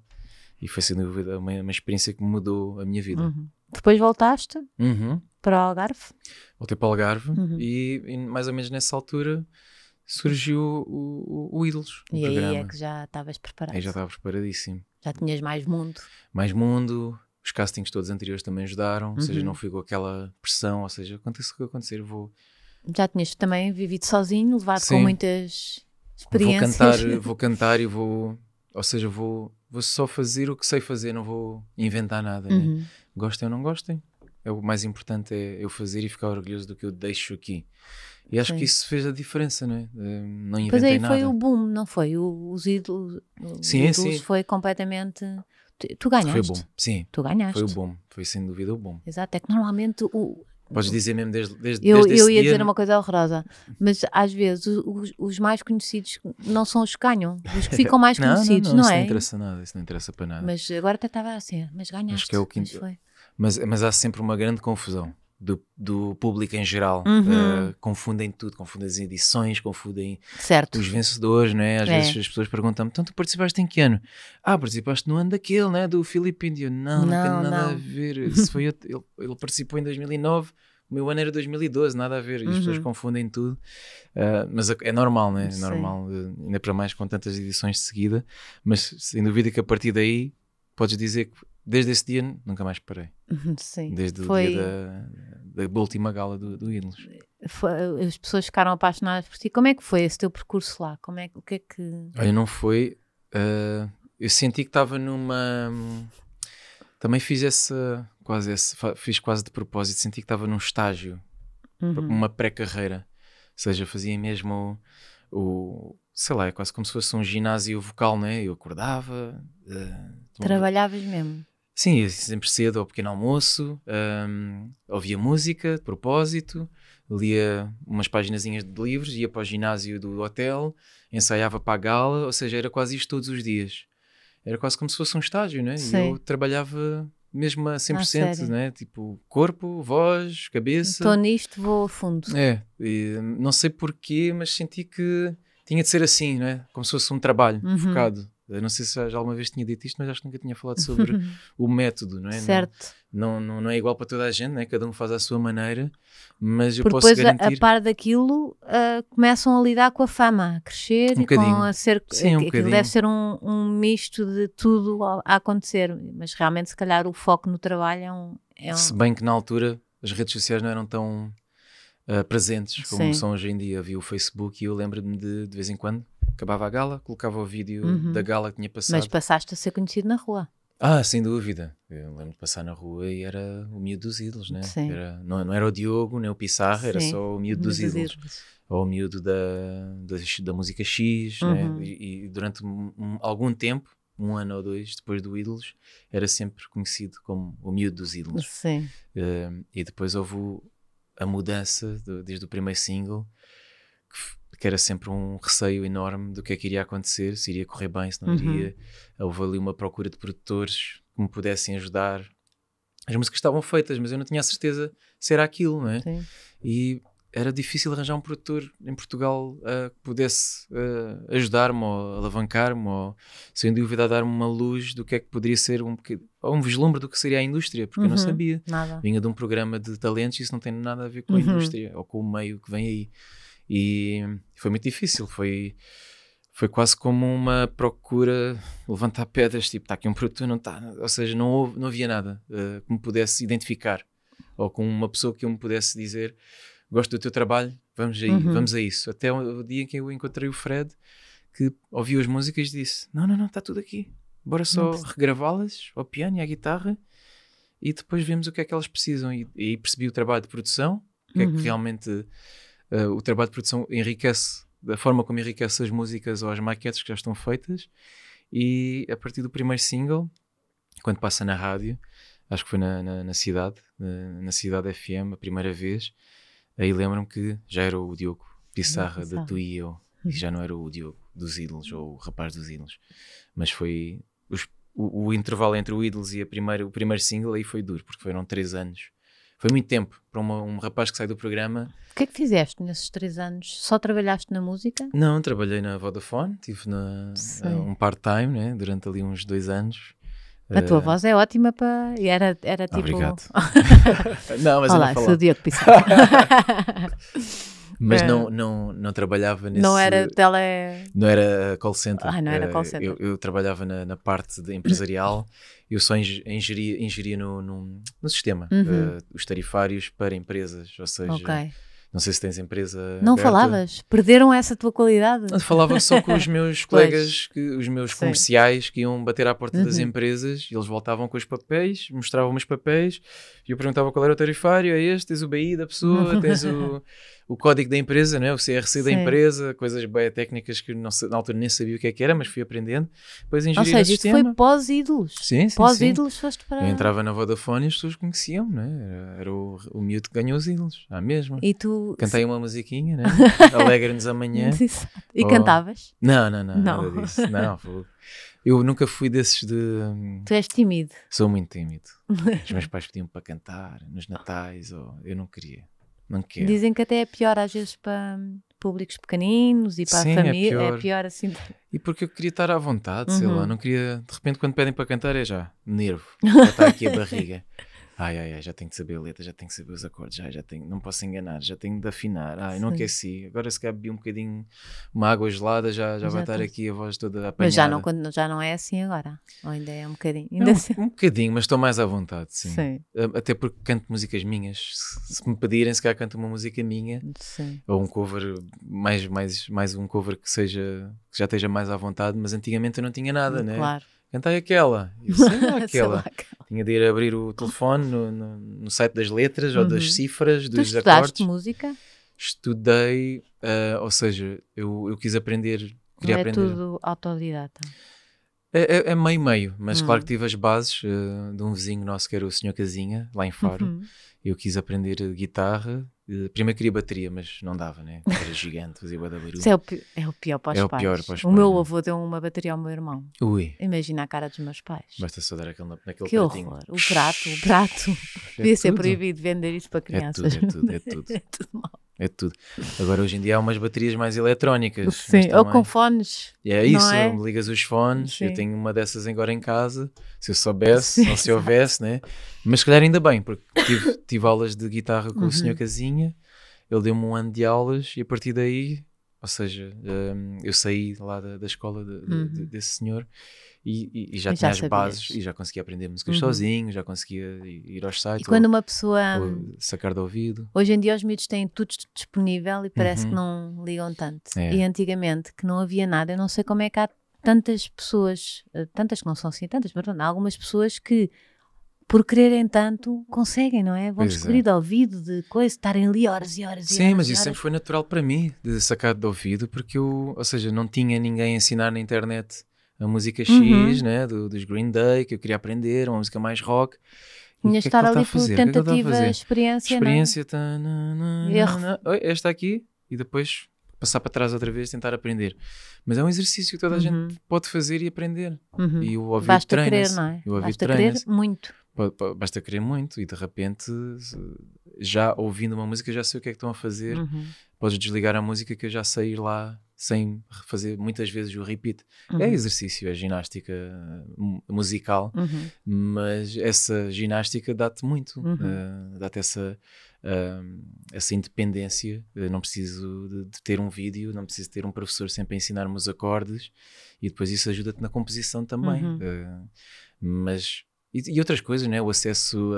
E foi sem dúvida uma, uma experiência que mudou a minha vida. Uhum. Depois voltaste Uhum. Para o Algarve? Voltei para o Algarve Uhum. e, e mais ou menos nessa altura surgiu o, o, o Ídolos, o e aí programa. é que já estavas preparado. Aí já estava preparadíssimo. Já tinhas mais mundo. Mais mundo, os castings todos anteriores também ajudaram, ou seja, Uhum. não fui com aquela pressão, ou seja, aconteça o que acontecer, vou, Já tinhas também vivido sozinho, levado com Sim. muitas vou experiências. cantar, <laughs> vou cantar e vou, ou seja, vou, vou só fazer o que sei fazer, não vou inventar nada, né? Uhum. Gostem ou não gostem. É o mais importante é eu fazer e ficar orgulhoso do que eu deixo aqui. E acho Sim. que isso fez a diferença, não é? Eh, Não inventei Pois aí nada. foi o boom, não foi? O- os ídolos, os Sim, ídolos sim. foi completamente. Tu, tu ganhaste. Foi o bom, sim. Tu ganhaste. Foi o bom, foi sem dúvida o bom. Exato, é que normalmente o. Podes dizer mesmo desde, desde, Eu, desde eu ia dia, dizer uma coisa horrorosa, mas às vezes os, os mais conhecidos não são os que ganham, os que ficam <laughs> mais não, conhecidos, não, não, isso é? não interessa nada, isso não interessa para nada. Mas, Mas agora até estava assim, mas ganhaste. que é o mas mas, há sempre uma grande confusão do, do público em geral. Uhum. Eh, confundem tudo, confundem as edições, confundem Certo. os vencedores, não é? Às É. vezes as pessoas perguntam-me, então tu participaste em que ano? Ah, participaste no ano daquele, não é? Do Filipe Indio. Não, não, tem Não, nada a não. ver. <laughs> Isso foi, outro- ele, ele participou em 2009 o meu ano era 2012, nada a ver, e as pessoas confundem tudo. Uh, mas é normal, né? É normal, uh, ainda para mais com tantas edições de seguida. Mas sem dúvida que a partir daí podes dizer que desde esse dia nunca mais parei. Sim. Desde Foi... o dia da, da última gala do, do Ídolos. Foi, as pessoas ficaram apaixonadas por ti. Como é que foi esse teu percurso lá? Como é, o que é que... Olha, não foi... Uh, eu senti que estava numa... Também fiz essa... Quase esse, fiz quase de propósito. Senti que estava num estágio. Uhum. Uma pré-carreira. Ou seja, fazia mesmo o, o sei lá, é quase como se fosse um ginásio vocal, né? Eu acordava. Uh, Trabalhavas mesmo? Sim, sempre cedo ao pequeno almoço, um, ouvia música de propósito, lia umas páginas de livros, ia para o ginásio do hotel, ensaiava para a gala, ou seja, era quase isto todos os dias. Era quase como se fosse um estágio, né? E eu trabalhava mesmo a 100%, ah, né? Tipo, corpo, voz, cabeça. Estou nisto, vou a fundo. É, não sei porquê, mas senti que tinha de ser assim, né? Como se fosse um trabalho uhum. focado. Eu não sei se já alguma vez tinha dito isto, mas acho que nunca tinha falado sobre <laughs> o método, não é? Certo. Não, não, não é igual para toda a gente, não é? cada um faz à sua maneira, mas eu Porque posso depois, garantir... a, par daquilo, uh, começam a lidar com a fama, a crescer um e com a ser... Sim, um aquilo deve ser um, um misto de tudo a, a, acontecer, mas realmente se calhar o foco no trabalho é um... É um... Se bem que na altura as redes sociais não eram tão uh, presentes como Sim. são hoje em dia. Havia o Facebook e eu lembro-me de, de vez em quando, acabava a gala, colocava o vídeo uhum. da gala que tinha passado. Mas passaste a ser conhecido na rua. Ah, sem dúvida. Eu lembro de passar na rua e era o miúdo dos ídolos, né? Sim. Era, não, não era o Diogo, nem o Pissarra, Sim. era só o miúdo dos ídolos. ídolos. Ou o miúdo da, da, da música X, né? uhum. né? E, e durante um, algum tempo, um ano ou dois depois do Ídolos, era sempre conhecido como o miúdo dos ídolos. Sim. Uh, e depois houve o, a mudança do, desde o primeiro single, que, que, era sempre um receio enorme do que é que iria acontecer, se iria correr bem, se não uhum. iria. Houve ali uma procura de produtores que me pudessem ajudar. As músicas estavam feitas, mas eu não tinha a certeza se era aquilo, não é? Sim. E era difícil arranjar um produtor em Portugal uh, que pudesse uh, ajudar-me ou alavancar-me ou, sem dúvida, dar-me uma luz do que é que poderia ser um, ou um vislumbre do que seria a indústria, porque uhum, eu não uhum. sabia. Nada. Vinha de um programa de talentos e isso não tem nada a ver com a uhum. indústria ou com o meio que vem aí. E foi muito difícil, foi, foi quase como uma procura, levantar pedras, tipo, está aqui um produtor, não está, ou seja, não, houve, não havia nada uh, que me pudesse identificar ou com uma pessoa que eu me pudesse dizer gosto do teu trabalho, vamos, aí, uhum. vamos a isso. Até o dia em que eu encontrei o Fred, que ouviu as músicas e disse: Não, não, não, está tudo aqui. Bora só regravá-las ao piano e à guitarra e depois vemos o que é que elas precisam. E, e percebi o trabalho de produção, o que uhum. é que uhum. realmente uh, o trabalho de produção enriquece, da forma como enriquece as músicas ou as maquetes que já estão feitas. E a partir do primeiro single, quando passa na rádio, acho que foi na, na, na cidade, na, na cidade FM, a primeira vez, Aí lembro-me que já era o Diogo Pissarra da Tu e Eu, e já não era o Diogo dos Ídolos ou o rapaz dos Ídolos, mas foi os, o, o, intervalo entre o Ídolos e a primeira, o primeiro single aí foi duro, porque foram três anos. Foi muito tempo para uma, um rapaz que sai do programa. O que é que fizeste nesses três anos? Só trabalhaste na música? Não, trabalhei na Vodafone, tive na, um part-time né, durante ali uns dois anos. A tua uh... voz é ótima para. Era, era tipo. Obrigado. <laughs> não, mas Olá, eu não sou o Diogo Pissarro. <laughs> mas é. não, não, não trabalhava nesse. Não era tele. Não era call center. Ah, não era call center. Eu, eu trabalhava na, na parte empresarial, <coughs> eu só ingeria, ingeria no, no, no sistema, uhum. uh, os tarifários para empresas, ou seja. Okay não sei se tens empresa. Não aberta. falavas? Perderam essa tua qualidade? Falava só com os meus <laughs> colegas, que, os meus Sim. comerciais que iam bater à porta uhum. das empresas e eles voltavam com os papéis, mostravam os papéis e eu perguntava qual era o tarifário. É este, tens o BI da pessoa, <laughs> tens o. o código da empresa, né? o CRC Sim. da empresa, coisas bem técnicas que não, na altura nem sabia o que é que era, mas fui aprendendo. Depois Ou seja, isto foi pós-ídolos. Sim, sim. Pós-ídolos foste para. Eu entrava na Vodafone e as pessoas conheciam, né? era, era o, o miúdo que ganhou os ídolos, à mesma. E tu. Cantei uma musiquinha, né? <laughs> Alegra-nos amanhã. e oh. cantavas? Não, não, não, não. Nada disso. Não, <laughs> foi... Eu nunca fui desses de. Tu és tímido? Sou muito tímido. <laughs> Os meus pais pediam para cantar nos natais, ou eu não queria. Não quero. Dizem que até é pior às vezes para públicos pequeninos e para Sim, a família. É pior. é pior. assim. E porque eu queria estar à vontade, uhum. sei lá, uhum. não queria. De repente, quando pedem para cantar, é já nervo. <laughs> Já está aqui a barriga. Ai, ai, ai, já tenho de saber a letra, já tenho de saber os acordes, já, já tenho, não posso enganar, já tenho de afinar, ai, não aqueci, agora se calhar bebi um bocadinho, uma água gelada, já, já, Já vai estar aqui a voz toda apanhada. Mas já não, já não é assim agora. Ou ainda é um bocadinho. Ainda É assim. um, um bocadinho, mas estou mais à vontade, sim. Sim, Até porque canto músicas minhas. Se, se me pedirem, se calhar canto uma música minha sim. ou um cover, mais, mais, mais um cover que seja que já esteja mais à vontade, mas antigamente eu não tinha nada, né? Claro. Cantai aquela, eu sei lá <laughs> aquela. Tinha de ir abrir o telefone no, no, no site das letras ou Uhum. das cifras, Tu dos estudaste acordes. música? Estudei, ah, ou seja, eu, eu quis aprender, Ou queria é aprender. tudo autodidata? É, é- é meio meio, mas Hum. claro que tive as bases ah, de um vizinho nosso que era o Senhor Casinha, lá em Faro. Uhum. Eu quis aprender guitarra. eh, Primeiro queria bateria, mas não dava, né? Era gigante, fazia bué da barulho. Isso é o, é o pior para os É o pais. pior para os o meu não é? avô deu uma bateria ao meu irmão. Ui, Imagina a cara dos meus pais. basta só dar aquele, na- naquele que pratinho. horror. O prato, o prato. <laughs> É Devia ser tudo. proibido vender isso para É crianças. tudo, é tudo, é tudo. <laughs> É tudo mau. É tudo. Agora hoje em dia há umas baterias mais eletrónicas. Sim, ou com fones. É isso, é? ligas os fones. Eu Sim. tenho uma dessas agora em casa. Se eu soubesse, Sim, ou se houvesse, né? Mas se calhar ainda bem, porque tive, tive aulas de guitarra com Uhum. o senhor Casinha. Ele deu-me um ano de aulas e a partir daí, ou seja, hum, eu saí lá da, da escola de- Uhum. de- desse senhor e, e- e já E tinha já as sabias. bases e já conseguia aprender músicas Uhum. sozinho, já conseguia ir aos E sites quando ou, uma pessoa. ou sacar de ouvido. Hoje em dia os miúdos têm tudo disponível e parece Uhum. que não ligam tanto. É. E antigamente, que não havia nada, eu não sei como é que há tantas pessoas, eh, tantas que não são assim tantas, mas há algumas pessoas que, por quererem tanto, conseguem, não é? Vão Pois é. descobrir de ouvido, de coisa, estarem ali horas e horas e Sim, horas. mas isso horas. sempre foi natural para mim, de sacar de ouvido, porque eu, ou seja, não tinha ninguém a ensinar na internet a música X, Uhum. né, do, dos Green Day, que eu queria aprender, uma música mais rock. De é estar está ali por? O que é que ele está a tentativa, fazer? experiência, Experiência, tá, na, na, Erro. na. Oi, esta aqui, e depois passar para trás outra vez, tentar aprender. Mas é um exercício que toda a Uhum. gente pode fazer e aprender. é? Uhum. E o ouvido Basta querer, treina-se. não é? E o ouvido Basta querer muito. Basta querer muito e de repente, já ouvindo uma música, já sei o que é que estão a fazer Uhum. podes desligar a música que eu já sei ir lá sem fazer muitas vezes o repeat. É Uhum. exercício, é ginástica mu- musical, Uhum. mas essa ginástica dá-te muito, eh, dá-te essa, ah, essa independência. Eu não preciso de, de ter um vídeo, não preciso ter um professor sempre a ensinar-me os acordes e depois isso ajuda-te na composição também. Eh, mas e, e outras coisas, né? o acesso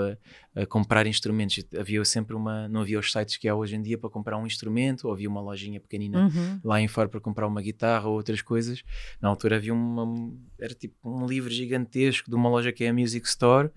a, a comprar instrumentos. Havia sempre uma, não havia os sites que há hoje em dia para comprar um instrumento, ou havia uma lojinha pequenina Uhum. lá em Faro para comprar uma guitarra ou outras coisas. Na altura havia uma, era tipo um livro gigantesco de uma loja que é a Music Store,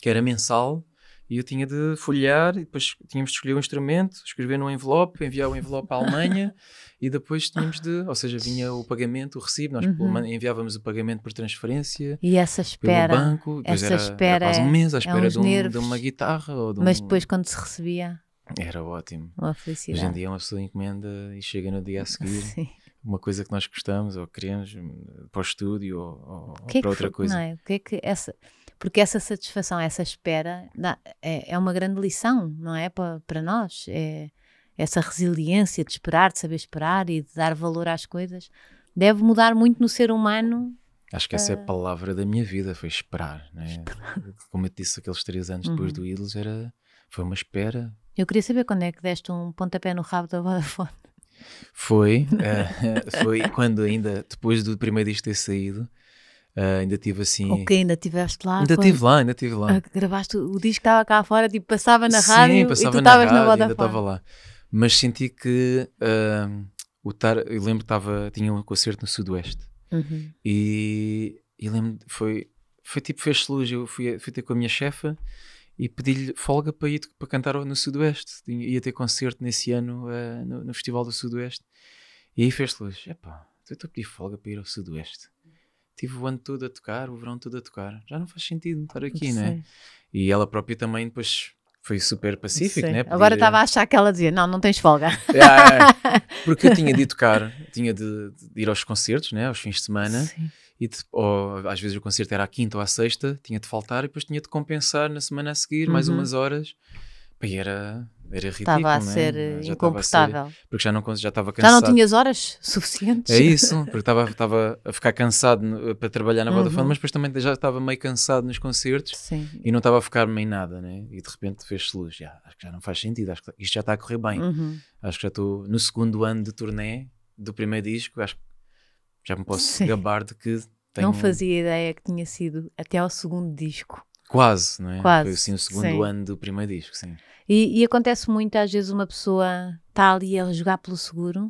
que era mensal, e eu tinha de folhear, e depois tínhamos de escolher um instrumento, escrever num envelope, enviar o envelope à Alemanha, <laughs> e depois tínhamos de, ou seja, vinha o pagamento, o recibo, nós Uhum. enviávamos o pagamento por transferência, E essa pelo espera. banco, depois essa era, espera era quase um mês à é espera uns de, um- de uma guitarra ou de Mas um- depois, quando se recebia, Era ótimo. uma Hoje em felicidade. dia uma pessoa encomenda e chega no dia a seguir <laughs> Sim. uma coisa que nós gostamos ou queremos hum, para o estúdio ou, ou- que é para outra foi- coisa. Não é? O que é que essa, porque essa satisfação, essa espera dá- é, é uma grande lição, não é? Para, nós. É, essa resiliência de esperar, de saber esperar e de dar valor às coisas deve mudar muito no ser humano. Acho que essa é a palavra da minha vida, foi esperar. Né? <laughs> Como eu te disse, aqueles três anos depois Uhum. do Ídolos era, foi uma espera. Eu queria saber quando é que deste um pontapé no rabo da Vodafone. Foi, <laughs> eh, <laughs> foi quando ainda, depois do primeiro disco ter saído, eh, ainda tive assim... Que ainda estiveste lá. Ainda quando- estive lá, ainda estive lá. ah, Gravaste o disco estava cá fora, tipo, passava na Sim, rádio e passava tu na estavas na, rádio, ainda estava lá. Mas senti que ahm, o tar, eu lembro que estava, tinha um concerto no Sudoeste Uhum. e, e lembro foi, foi tipo fez luz. Eu fui, fui ter com a minha chefa e pedi-lhe folga para ir para cantar no Sudoeste. Ia ter concerto nesse ano ah, no, no Festival do Sudoeste e aí fez luz. Epá, eu estou a pedir folga para ir ao Sudoeste. Tive o ano todo a tocar, o verão todo a tocar. Já não faz sentido estar aqui, não é? Sim, E ela própria também depois foi super pacífica, né? Agora Pedir- estava a achar que ela dizia: Não, não tens folga. <laughs> Ah, <laughs> porque eu tinha de tocar, tinha de, de ir aos concertos, né, aos fins de semana, Sim. e de- ou, às vezes o concerto era à quinta ou à sexta, tinha de faltar e depois tinha de compensar na semana a seguir mais Uhum. umas horas. E era, era ridículo, Estava a não é? ser Já estava a incomportável. ser- porque já não já estava Já cansado. não tinhas horas suficientes? É isso, porque estava, estava a ficar cansado para trabalhar na Vodafone, Uhum. mas depois também já estava meio cansado nos concertos Sim. e não estava a focar-me em nada, né? E de repente fez-se luz. Já, acho que já não faz sentido, acho que isto já está a correr bem. Uhum. Acho que já estou no segundo ano de turnê do primeiro disco, acho que já me posso Sim. gabar de que tenho Não fazia ideia que tinha sido até ao segundo disco. Quase, não é? Quase, Foi assim o segundo sim. ano do primeiro disco, sim. E, e acontece muito, às vezes, uma pessoa está ali a jogar pelo seguro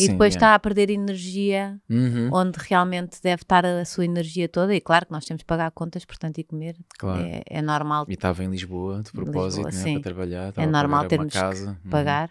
e Sim, depois é. está a perder energia Uhum, onde realmente deve estar a sua energia toda. E claro que nós temos que pagar contas, portanto, e comer claro. é, é normal E estava em Lisboa, de propósito, Lisboa, né, para trabalhar. a normal termos casa. uhum. pagar.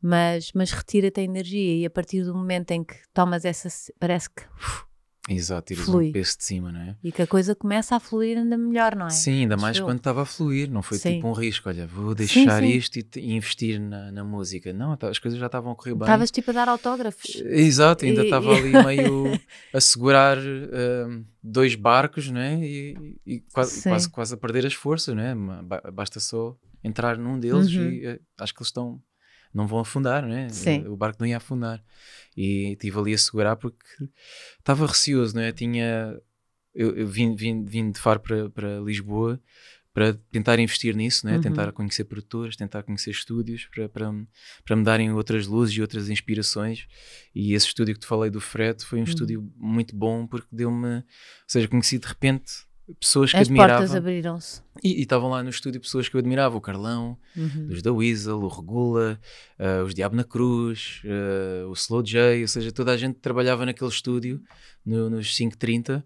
Mas, mas retira-te a energia e a partir do momento em que tomas essa. parece que. uf, Exato, tiras Flui. um peso de cima, não é? e que a coisa começa a fluir ainda melhor, não é? Sim, ainda mais quando estava a fluir, não foi Sim. tipo um risco, olha, vou deixar sim. isto e, e investir na, na música. Não, tá- as coisas já estavam a correr bem. Estavas tipo a dar autógrafos. Exato, ainda E- estava ali <laughs> meio a segurar hum, dois barcos, né? E, e quase, Sim. quase, quase a perder as forças? Ma- ba- Basta só entrar num deles Uhum. e eh, acho que eles estão. Não vão afundar, né? Sim. O barco não ia afundar. E estive ali a segurar porque estava receoso, né? Tinha. Eu, eu vim, vim, vim de Faro para, para Lisboa para tentar investir nisso, né? Uhum. tentar conhecer produtores, tentar conhecer estúdios para, para, me- para me darem outras luzes e outras inspirações. E esse estúdio que te falei do Fred foi um Uhum. estúdio muito bom porque deu-me, ou seja, conheci de repente pessoas que As admirava portas abriram-se. e estavam lá no estúdio pessoas que eu admirava, o Carlão, Uhum. dos da Weasel, o Regula, eh, os Diabo na Cruz, eh, o Slow J, ou seja, toda a gente trabalhava naquele estúdio no- nos 530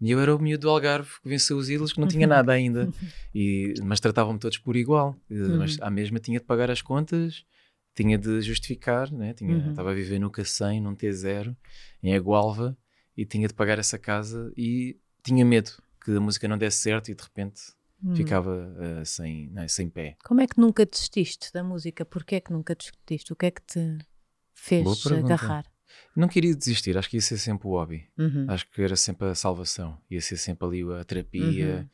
e eu era o miúdo do Algarve que venceu os ídolos que não tinha <laughs> nada ainda, <laughs> e, mas tratavam-me todos por igual, eh, mas à mesma tinha de pagar as contas, tinha de justificar, né? tinha, Uhum. estava a viver no Cacém, num T0, em Agualva, e tinha de pagar essa casa e tinha medo que a música não desse certo e de repente Uhum. ficava eh, sem, né, sem pé. Como é que nunca desististe da música? Porquê é que nunca desististe? O que é que te fez agarrar? Não queria desistir, acho que ia ser sempre o hobby. Uhum. Acho que era sempre a salvação. Ia ser sempre ali a terapia, Uhum.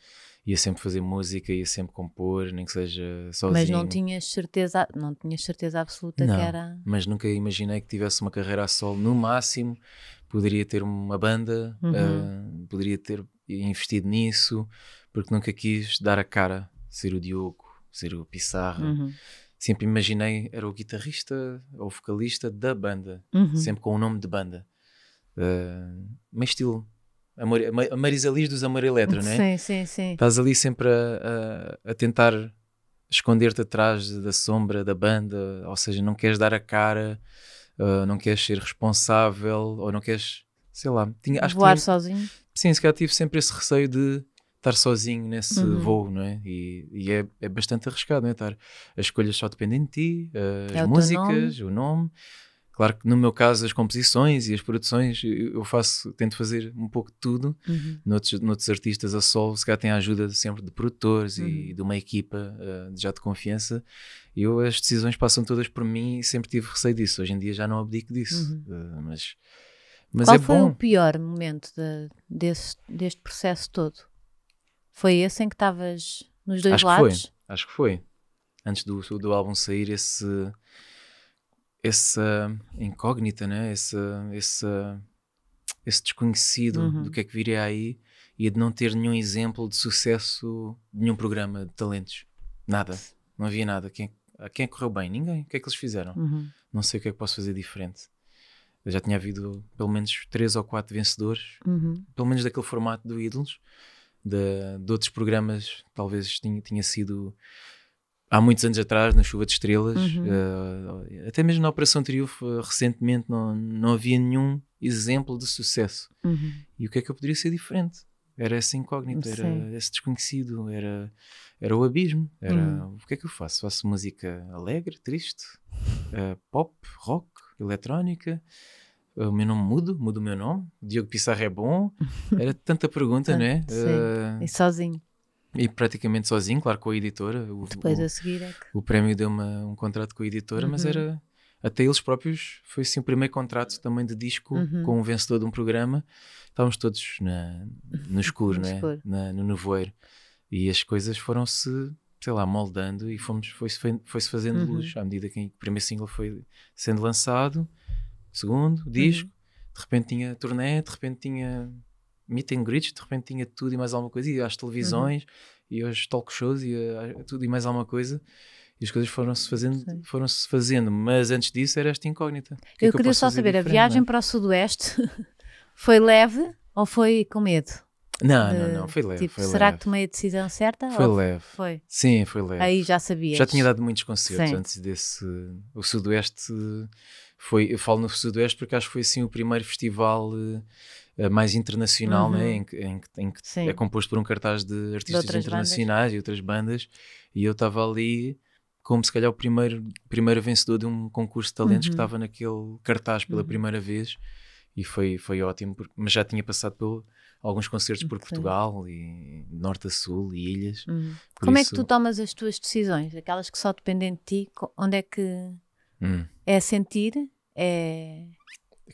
ia sempre fazer música, ia sempre compor, nem que seja sozinho. Mas não tinhas certeza, não tinhas certeza absoluta Não, que era. Mas nunca imaginei que tivesse uma carreira a solo. No máximo, poderia ter uma banda, Uhum. ah, poderia ter investido nisso, porque nunca quis dar a cara, ser o Diogo, ser o Pissarra. Uhum. Sempre imaginei, era o guitarrista ou vocalista da banda. Uhum. sempre com o nome de banda. Uh, mas estilo a, Mar a Ma- a Marisa Liz dos Amor Eletro, não é? Sim, sim, sim. Estás ali sempre a, a- a tentar esconder-te atrás da sombra da banda, ou seja, não queres dar a cara, uh, não queres ser responsável, ou não queres, sei lá, tinha, acho que Voar tinha- sozinho. sim, se calhar tive sempre esse receio de estar sozinho nesse Uhum. voo, não é? E, e é, é bastante arriscado, não é? Estar, as escolhas só dependem de ti, uh, É as teu músicas, o nome. Claro que no meu caso as composições e as produções eu faço, tento fazer um pouco de tudo. Uhum. Noutros, noutros artistas a solo, se calhar tem a ajuda sempre de produtores e Uhum. de uma equipa uh, já de confiança. Eu as decisões passam todas por mim e sempre tive receio disso. Hoje em dia já não abdico disso. Uh, mas mas. Qual é foi bom. o pior momento de- desse, deste processo todo? Foi esse em que estavas nos dois Acho que foi. lados? Acho que foi. Antes do, do álbum sair, esse, essa incógnita, né? esse, esse, esse desconhecido Uhum. do que é que viria aí e de não ter nenhum exemplo de sucesso de nenhum programa de talentos. Nada. Não havia nada. Quem, a quem é correu bem? Ninguém. O que é que eles fizeram? Uhum. Não sei o que é que posso fazer diferente. Eu já tinha havido pelo menos três ou quatro vencedores Uhum. pelo menos daquele formato do Ídolos, de, de outros programas, talvez tinha, tinha sido há muitos anos atrás, na Chuva de Estrelas, Uhum. eh, até mesmo na Operação Triunfo, eh, recentemente, não, não havia nenhum exemplo de sucesso. Uhum. E o que é que eu poderia ser diferente? Era essa incógnita, era esse desconhecido, era, era o abismo. Era Uhum. o que é que eu faço? Faço música alegre, triste, eh, pop, rock, eletrónica. O meu nome mudo, mudo o meu nome. Diogo Pissarra é bom. Era tanta pergunta, <laughs> né? Sim. Eh, E sozinho. e praticamente sozinho, claro, com a editora. O, Depois o, a seguir é que. o prémio deu-me um contrato com a editora, mas Uhum. era até eles próprios. Foi assim o primeiro contrato também de disco Uhum. com um vencedor de um programa. Estávamos todos na, no <laughs> escuro, No né? escuro. Na, no nevoeiro. E as coisas foram-se sei lá, moldando e fomos, foi-se foi, fazendo uhum. luz à medida que o primeiro single foi sendo lançado, segundo, disco, uhum. de repente tinha turnê, de repente tinha meet and greets, de repente tinha tudo e mais alguma coisa, e às televisões, uhum. e aos talk shows, e a, a, tudo e mais alguma coisa. E as coisas foram-se fazendo, foram -se fazendo, mas antes disso era esta incógnita. Que é eu é que queria eu só saber, a viagem para o Sudoeste <laughs> foi leve ou foi com medo? Não, de, não, não, foi leve. Tipo, foi será leve. que tomei a decisão certa? Foi leve. Foi. Sim, foi leve. Aí já sabias. Já tinha dado muitos concertos Sim. antes desse. O Sudoeste foi. Eu falo no Sudoeste porque acho que foi assim o primeiro festival uh, mais internacional, uhum. né? em, que, em, em que é composto por um cartaz de artistas de internacionais bandas. e outras bandas. E eu estava ali como se calhar o primeiro, primeiro vencedor de um concurso de talentos uhum. que estava naquele cartaz pela uhum. primeira vez e foi, foi ótimo, porque, mas já tinha passado por alguns concertos por Portugal e norte a sul e ilhas. Uhum. Como isso... é que tu tomas as tuas decisões? Aquelas que só dependem de ti, onde é que hum. é sentir? É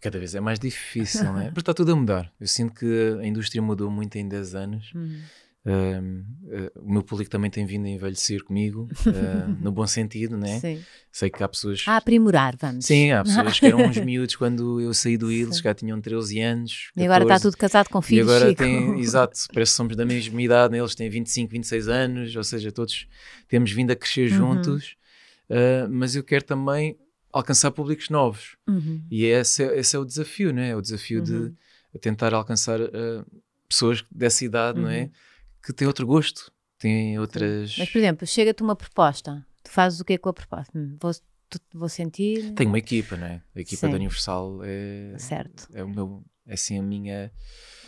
cada vez é mais difícil, não é? <laughs> Porque está tudo a mudar. Eu sinto que a indústria mudou muito em 10 anos. Uhum. Uh, uh, o meu público também tem vindo a envelhecer comigo, uh, <laughs> no bom sentido, né? Sim. Sei que há pessoas. A aprimorar, vamos. Sim, há pessoas que eram uns <laughs> miúdos quando eu saí do Ilhos, já tinham 13 anos. 14, e agora está tudo casado com filhos. E agora Chico. tem, <laughs> exato, parece que somos da mesma idade, né? eles têm 25, 26 anos, ou seja, todos temos vindo a crescer uhum. juntos, ah, mas eu quero também alcançar públicos novos. Uhum. E esse é, esse é o desafio, né? É o desafio uhum. de tentar alcançar pessoas dessa idade, não é? Que têm outro gosto, têm outras. Mas, por exemplo, chega-te uma proposta, tu fazes o que com a proposta? Hum, vou, vou sentir. Tenho uma equipa, não é? A equipa Sim. da Universal é. Certo. É o meu. É assim a minha.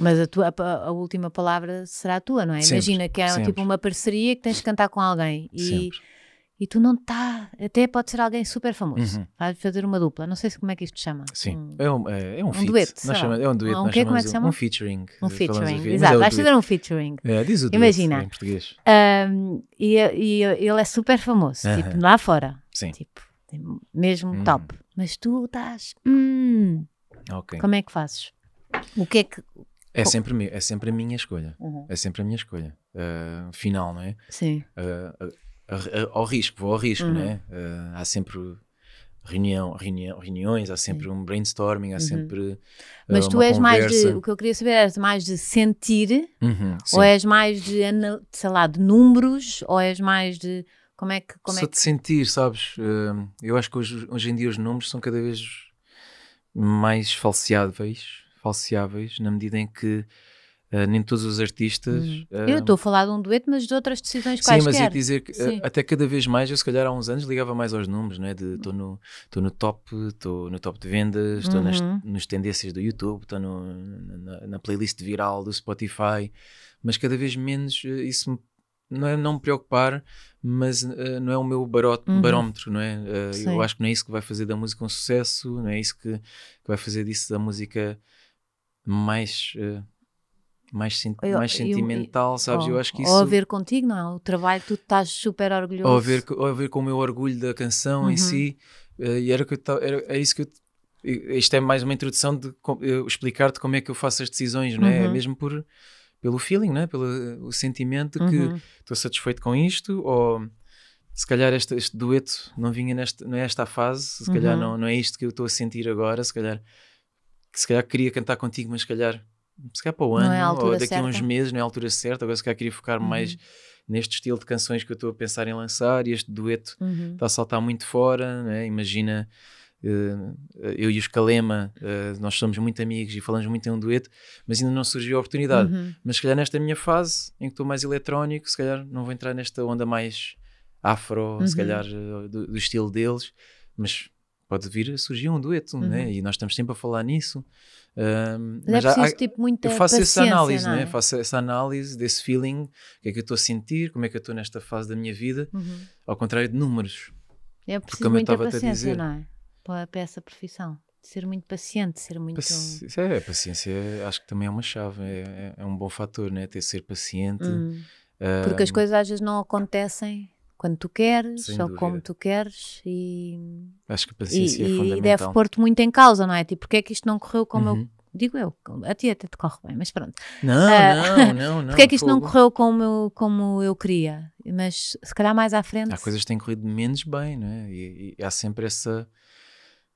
Mas a, tua, a, a última palavra será a tua, não é? Sempre, Imagina que é sempre. tipo uma parceria que tens de cantar com alguém e. Sempre e tu não está, até pode ser alguém super famoso, uhum. vais fazer uma dupla, não sei se como é que isto chama. Sim, um, é, um, é, é um, um dueto. Nós chama, é um dueto, um, que, como é que chama? um featuring. Um featuring, exato, é vais fazer um featuring. É, diz o Imagina. em português. Um, e, e, ele é super famoso, uhum. tipo, lá fora. Sim. Tipo, mesmo hum. top. Mas tu estás, hum, okay. como é que fazes? O que é que... É sempre, é sempre a minha escolha. Uhum. É sempre a minha escolha. Uh, final, não é? Sim. Uh, ao risco, vou ao risco, uhum. né? Uh, há sempre reunião, reunião, reuniões, há sempre Sim. um brainstorming, há uhum. sempre. Uh, Mas tu és conversa. mais de. O que eu queria saber é mais de sentir, uhum, ou és mais de, sei lá, de números, ou és mais de. Como é que. Como Só é que... de sentir, sabes? Uh, eu acho que hoje, hoje em dia os números são cada vez mais falseáveis, falseáveis, na medida em que Uh, nem todos os artistas. Hum. Uh, eu estou a falar de um dueto, mas de outras decisões quaisquer. Sim, mas ia dizer que uh, até cada vez mais, eu se calhar há uns anos ligava mais aos números, né? Estou no, no top, estou no top de vendas, estou uhum. nas, nas tendências do YouTube, estou na, na, playlist viral do Spotify, mas cada vez menos isso não é não me preocupar, mas não é o meu uhum. barómetro, não é? eu acho que não é isso que vai fazer da música um sucesso, não é isso que, que vai fazer disso da música mais mais, sen eu, mais sentimental, eu, sabes? Ou, eu acho que isso. Ou a ver contigo, não é? O trabalho, tu estás super orgulhoso. Ou a ver, ou a ver com o meu orgulho da canção uhum. em si. Uh, e era, que eu, era é isso que eu. Isto é mais uma introdução de explicar-te como é que eu faço as decisões, não é? Uhum. Mesmo por, pelo feeling, não é? Pelo o sentimento uhum. que estou satisfeito com isto, ou se calhar este, este dueto não vinha nesta, não é esta fase, se calhar uhum. não, não é isto que eu estou a sentir agora, se calhar, se calhar queria cantar contigo, mas se calhar se calhar para o ano, é ou daqui certa. a uns meses, não é a altura certa. Agora, se calhar, queria focar uhum. mais neste estilo de canções que eu estou a pensar em lançar. E este dueto uhum. está a saltar muito fora. Né? Imagina, uh, eu e os Calema, uh, nós somos muito amigos e falamos muito em um dueto, mas ainda não surgiu a oportunidade. Uhum. Mas, se calhar, nesta minha fase, em que estou mais eletrónico, se calhar não vou entrar nesta onda mais afro, se uhum. calhar, uh, do, do estilo deles. Mas pode vir a surgir um dueto, né? Uhum. e nós estamos sempre a falar nisso. Um, mas, é preciso, tipo, muita eu faço essa análise, né? faço essa análise desse feeling, o que é que eu estou a sentir, como é que eu estou nesta fase da minha vida, uhum. ao contrário de números. É preciso como muita paciência, a dizer. não é? Para, para essa profissão. Ser muito paciente, ser muito. Paci é, paciência acho que também é uma chave, é, é, é um bom fator, né? Ter ser paciente. Uhum. Porque as coisas às vezes não acontecem quando tu queres Sem ou dúvida. como tu queres e acho que a paciência e, é fundamental e deve pôr-te muito em causa, não é? Tipo, porque é que isto não correu como, uhum. eu, digo eu, a ti até te corre bem, mas pronto. Não, uh, <laughs> não, não, não. Porque é que isto fogo. não correu como eu, como eu queria? Mas se calhar mais à frente. Há coisas que têm corrido menos bem, não é? E, e há sempre essa,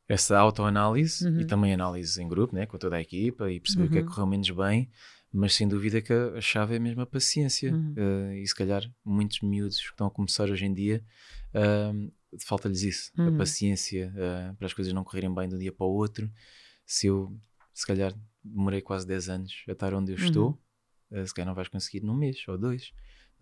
essa autoanálise uhum. e também análise em grupo, né? com toda a equipa e perceber uhum. o que é que uhum. correu menos bem. Mas sem dúvida que a chave é mesmo a paciência. Uhum. Uh, e se calhar muitos miúdos que estão a começar hoje em dia. Uh, falta-lhes isso, a uhum. paciência uh, para as coisas não correrem bem de um dia para o outro. Se eu se calhar demorei quase 10 anos a estar onde eu uhum. estou, uh, se calhar não vais conseguir num mês ou dois.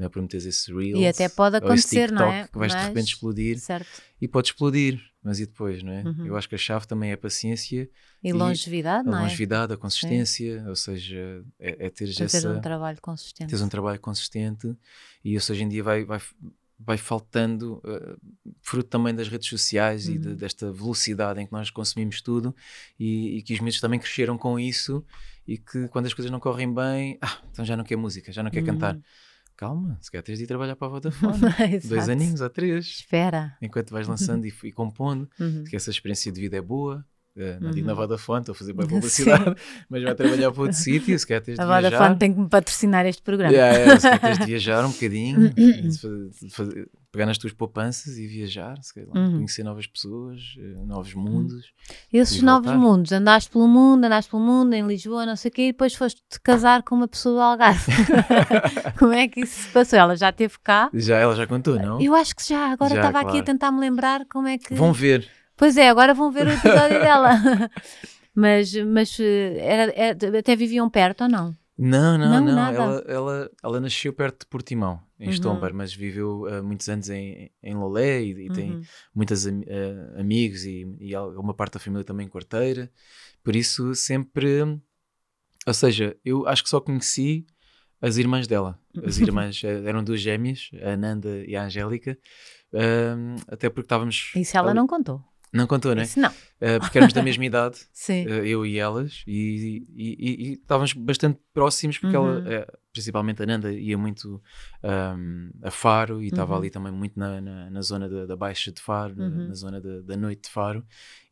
Não é por meteres esse Reels. E até pode acontecer, não é? Que vais mas... de repente explodir. Certo. E pode explodir, mas e depois, não é? Uhum. Eu acho que a chave também é a paciência. E, e longevidade, não é? A longevidade, a consistência, Sim. ou seja, é, é teres essa... Ter um trabalho consistente. Teres um trabalho consistente e isso hoje em dia vai, vai, vai faltando, uh, fruto também das redes sociais uhum. e de, uhum. desta velocidade em que nós consumimos tudo e, e, que os miúdos também cresceram com isso e que quando as coisas não correm bem, ah, então já não quer música, já não quer uhum. cantar. Calma, se quer tens de ir trabalhar para a <laughs> Vodafone. Dois aninhos ou três. Espera. Enquanto vais lançando e, e compondo, uhum. que essa experiência de vida é boa, não uhum. digo na Vodafone, estou a fazer boa <laughs> publicidade, mas vai trabalhar para outro <laughs> sítio, se quer tens de a viajar. A Vodafone tem que me patrocinar este programa. Yeah, yeah, se quer tens de viajar um bocadinho, <laughs> fazer, fazer, pegar nas tuas poupanças e viajar, calhar, uhum. conhecer novas pessoas, eh, novos uhum. mundos. Esses novos mundos, andaste pelo mundo, andaste pelo mundo, em Lisboa, não sei o quê, e depois foste-te casar com uma pessoa do Algarve. Como é que isso se passou? Ela já esteve cá? Já, ela já contou, não? Eu acho que já, agora já, estava claro. aqui a tentar me lembrar como é que... Vão ver. Pois é, agora vão ver o episódio <laughs> dela. mas mas eh, era, era, até viviam perto ou não? Não, não, não. não. Ela, ela, ela nasceu perto de Portimão, em uhum. Estombar, mas viveu uh, muitos anos em, em Lolé e, e uhum. tem muitos uh, amigos e, e uma parte da família também em Quarteira. Por isso, sempre. Ou seja, eu acho que só conheci as irmãs dela. As <laughs> irmãs eram duas gêmeas, a Ananda e a Angélica. Uh, até porque estávamos. Isso ela ali... não contou. Não contou, né? Isso não. Uh, porque éramos da mesma <laughs> idade, Sim. Uh, eu e elas, e, e, e, e, estávamos bastante próximos, porque uhum. ela, uh, principalmente a Nanda, ia muito um, a Faro e estava uhum. ali também muito na, na, na zona da, da, Baixa de Faro, uhum. na, na, zona da, da, Noite de Faro,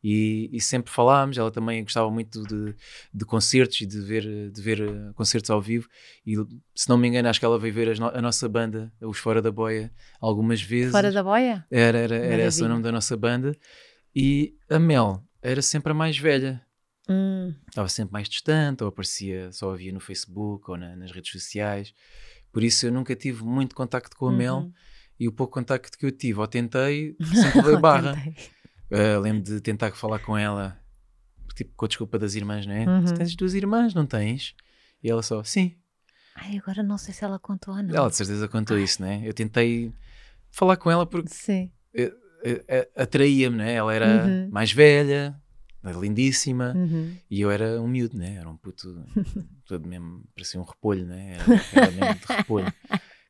e, sempre falámos. Ela também gostava muito de, de concertos e de ver, de ver concertos ao vivo, e se não me engano, acho que ela veio ver a, a nossa banda, os Fora da Boia, algumas vezes. Fora da Boia? Era, era, era esse o nome da nossa banda. E a Mel era sempre a mais velha. Hum. Estava sempre mais distante, ou aparecia, só havia no Facebook ou na, nas redes sociais. Por isso eu nunca tive muito contacto com a Mel. Uhum. E o pouco contacto que eu tive, ou tentei, <laughs> sempre veio barra. uh, lembro de tentar falar com ela, tipo, com a desculpa das irmãs, não é? Uhum. tens duas irmãs, não tens? E ela só, sim. Ai, agora não sei se ela contou ou não. Ela de certeza contou Ai. isso, né? Eu tentei falar com ela porque. Sim. Eu, atraía-me, né? Ela era uhum. mais velha, lindíssima, uhum. e eu era um miúdo, né? Era um puto, <laughs> todo mesmo, parecia um repolho, né? Era, era mesmo de repolho.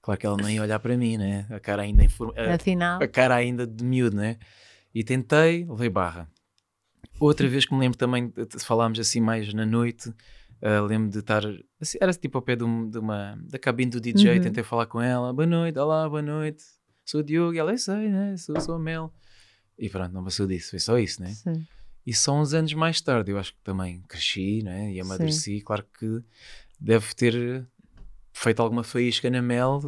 Claro que ela nem ia olhar para mim, né? A cara ainda inform... Afinal. A, cara ainda de miúdo, né? E tentei, levei barra. Outra vez que me lembro também, falámos assim mais na noite, uh, lembro de estar, assim, era tipo ao pé de, de uma, da cabine do DJ, uhum. tentei falar com ela, boa noite, olá, boa noite, sou o Diogo, e ela, eu sei, né? Sou, sou a Mel. E pronto, não passou disso, foi só isso, né? Sim. E só uns anos mais tarde, eu acho que também cresci, né? E amadureci, Sim. claro que deve ter feito alguma faísca na Mel,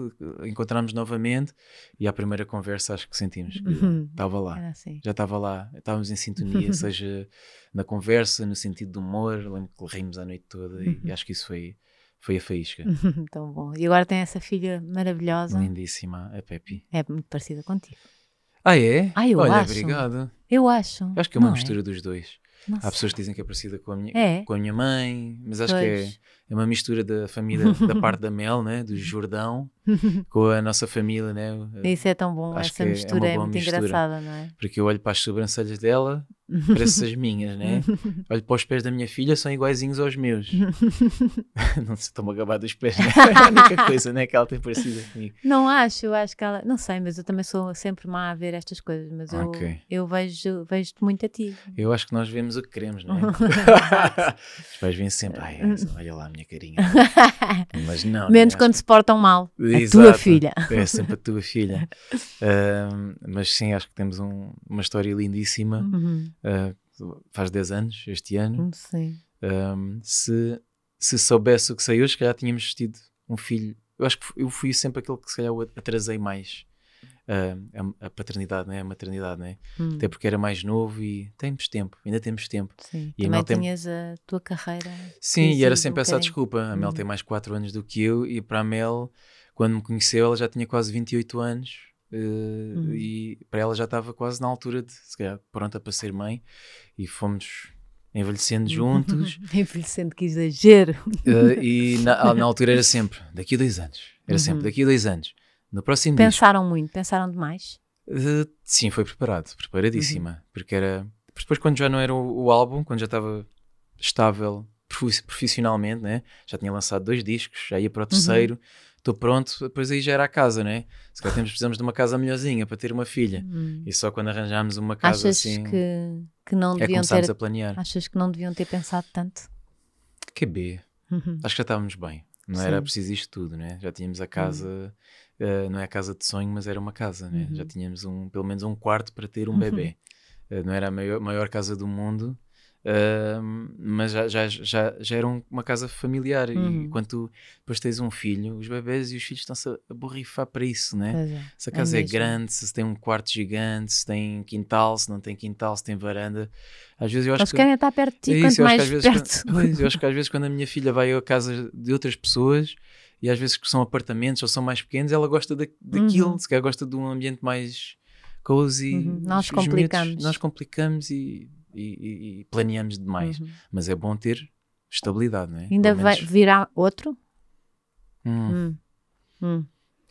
encontramos novamente e à primeira conversa acho que sentimos que uhum. <laughs> estava lá, assim. já estava lá, estávamos em sintonia, <laughs> seja na conversa, no sentido do humor, lembro que rimos a noite toda e, e uhum. acho que isso foi, foi a faísca. <laughs> Tão bom. E agora tem essa filha maravilhosa. Lindíssima, a Pepe. É muito parecida contigo. Ah, é? Ah, eu Olha, acho. obrigado. Eu acho. Acho que é uma Não mistura é? dos dois. Nossa. Há pessoas que dizem que é parecida com a minha, é. com a minha mãe, mas acho pois. que é é uma mistura da família, da <laughs> parte da Mel, né? do Jordão, <laughs> com a nossa família. Né? Isso é tão bom, Acho essa mistura é, é muito mistura, engraçada, não é? Porque eu olho para as sobrancelhas dela, <laughs> parecem as minhas, né? <laughs> olho para os pés da minha filha, são iguaizinhos aos meus. <laughs> não se estão a acabar dos pés, né? é a única coisa né, que ela tem parecida comigo. Não acho, eu acho que ela, não sei, mas eu também sou sempre má a ver estas coisas, mas eu, okay. eu vejo, vejo-te muito a ti. Eu acho que nós vemos o que queremos, não é? os pais vêm sempre, ai, olha lá a minha carinha. Mas não. Menos né? quando se portam mal. Exato. A tua filha. É sempre a tua filha. Uh, mas sim, acho que temos um, uma história lindíssima. Uhum. Uh, faz 10 anos este ano. Sim. Um, se, se soubesse o que sei hoje, se calhar tínhamos tido um filho. Eu acho que eu fui sempre aquele que se calhar atrasei mais uh, a, a, paternidade, né? a maternidade, né? Hum. até porque era mais novo e temos tempo, ainda temos tempo. Sim. E Também tinhas tem... a tua carreira. Sim, e era sempre um essa desculpa. A Mel hum. tem mais 4 anos do que eu e para a Mel, quando me conheceu, ela já tinha quase 28 anos. Uh, hum. E para ela já estava quase na altura de, se calhar, pronta para ser mãe, e fomos envelhecendo juntos. <laughs> envelhecendo, que exagero. Uh, e <laughs> na, na, altura era sempre daqui a dois anos. Era uhum. sempre daqui a dois anos. No próximo Pensaram disco, muito, pensaram demais? Uh, sim, foi preparado, preparadíssima. Uhum. Porque era. Depois, quando já não era o, o álbum, quando já estava estável profissionalmente, né? já tinha lançado dois discos, já ia para o uhum. terceiro. Uhum estou pronto, depois aí já era a casa, né? Se calhar temos, precisamos de uma casa melhorzinha para ter uma filha. Hum. E só quando arranjámos uma casa Achas assim. Que, que não é deviam ter. a planear. Achas que não deviam ter pensado tanto? Que B. Uhum. Acho que já estávamos bem. Não Sim. era preciso isto tudo, né? Já tínhamos a casa, uhum. uh, não é a casa de sonho, mas era uma casa, né? Uhum. Já tínhamos um, pelo menos um quarto para ter um bebê. Uh, não era a maior, maior casa do mundo, Uh, mas já, já, já, já era uma casa familiar uhum. e quando tu depois tens um filho, os bebés e os filhos estão-se a borrifar para isso, né? É, se a casa é, é, grande, se tem um quarto gigante, se tem quintal, se não tem quintal, se tem varanda. Às vezes eu acho Eles que querem estar perto de ti, é quanto mais vezes, perto. Quando, eu acho <laughs> <laughs> que às vezes quando a minha filha vai à casa de outras pessoas e às vezes que são apartamentos ou são mais pequenos, ela gosta da, daquilo, uhum. se calhar gosta de um ambiente mais cozy. Uhum. Nós complicamos. nós complicamos e e, e planeamos demais. Uhum. Mas é bom ter estabilidade, não é? Ainda vai, virá outro? Hum. Hum. Hum.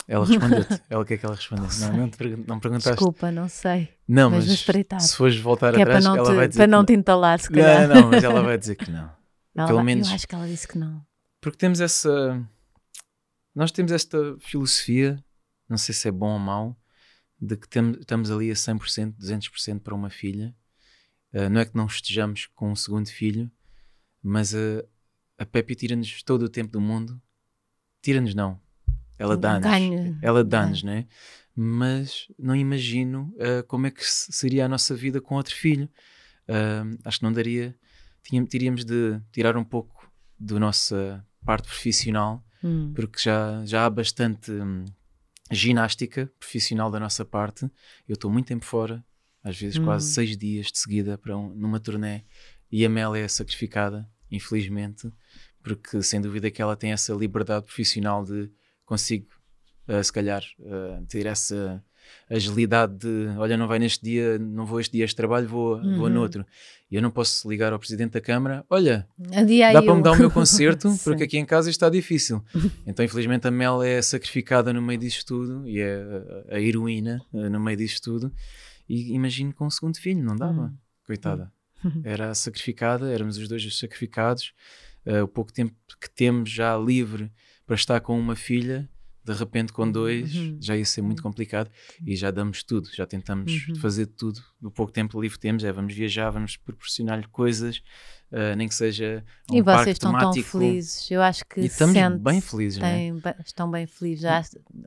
Ela respondeu-te. <laughs> Ela o que é que ela respondeu? Não, não, te, não perguntaste. Desculpa, não sei. Não, mas, mas se fores voltar que atrás, é ela te, vai dizer. Para não te entalar, se calhar. Não, não, mas ela vai dizer que não. <laughs> Ela, Pelo menos. Eu acho que ela disse que não. Porque temos essa. Nós temos esta filosofia, não sei se é bom ou mau, de que tem, estamos ali a 100%, 200% para uma filha Uh, não é que não estejamos com um segundo filho, mas uh, a Pepe tira-nos todo o tempo do mundo. Tira-nos, não. Ela dá-nos. Ela dá-nos, né? Mas não imagino uh, como é que seria a nossa vida com outro filho. acho que não daria. Tínhamos, teríamos de tirar um pouco da nossa parte profissional, hum. porque já, já há bastante hum, ginástica profissional da nossa parte. Eu estou muito tempo fora, às vezes hum. quase seis dias de seguida para um, numa turnê e a Mel é sacrificada, infelizmente, porque sem dúvida que ela tem essa liberdade profissional de consigo, uh, se calhar, uh, ter essa agilidade de olha, não vai neste dia, não vou este dia este trabalho, vou, uhum. vou no outro. E eu não posso ligar ao Presidente da Câmara, olha, dá para me dar o meu <laughs> concerto, porque aqui em casa está difícil. então, infelizmente, a Mel é sacrificada no meio disto tudo e é a, heroína uh, no meio disto tudo. E imagino com um segundo filho, não dava, hum. coitada. Hum. <laughs> Era sacrificada, éramos os dois sacrificados. Uh, o pouco tempo que temos já livre para estar com uma filha, de repente com dois, uhum. já ia ser muito complicado e já damos tudo, já tentamos uhum. fazer tudo. No pouco tempo livre que temos, é vamos viajar, vamos proporcionar-lhe coisas, uh, nem que seja um E vocês estão temático. tão felizes, eu acho que e estamos bem felizes, têm, né? estão bem felizes. Já,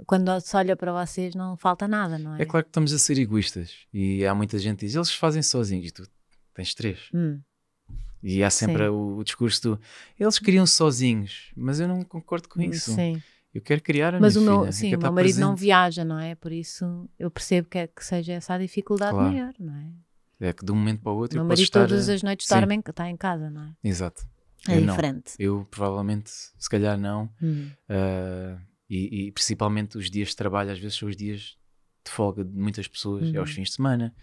quando se olha para vocês não falta nada, não é? É claro que estamos a ser egoístas e há muita gente que diz, eles fazem sozinhos e tu tens três. Hum. E há sempre o, o, discurso do eles criam sozinhos, mas eu não concordo com isso. Sim. Eu quero criar a Mas minha o meu, filha. sim, o meu marido presente. não viaja, não é? Por isso eu percebo que, é, que seja essa a dificuldade claro. maior, não é? É que de um momento para o outro. Meu marido estar, todas as noites dorme, está em casa, não é? Exato. É eu diferente. Não. Eu provavelmente, se calhar não. Hum. Uh, e, e, principalmente os dias de trabalho, às vezes são os dias de folga de muitas pessoas, uhum. é aos fins de semana,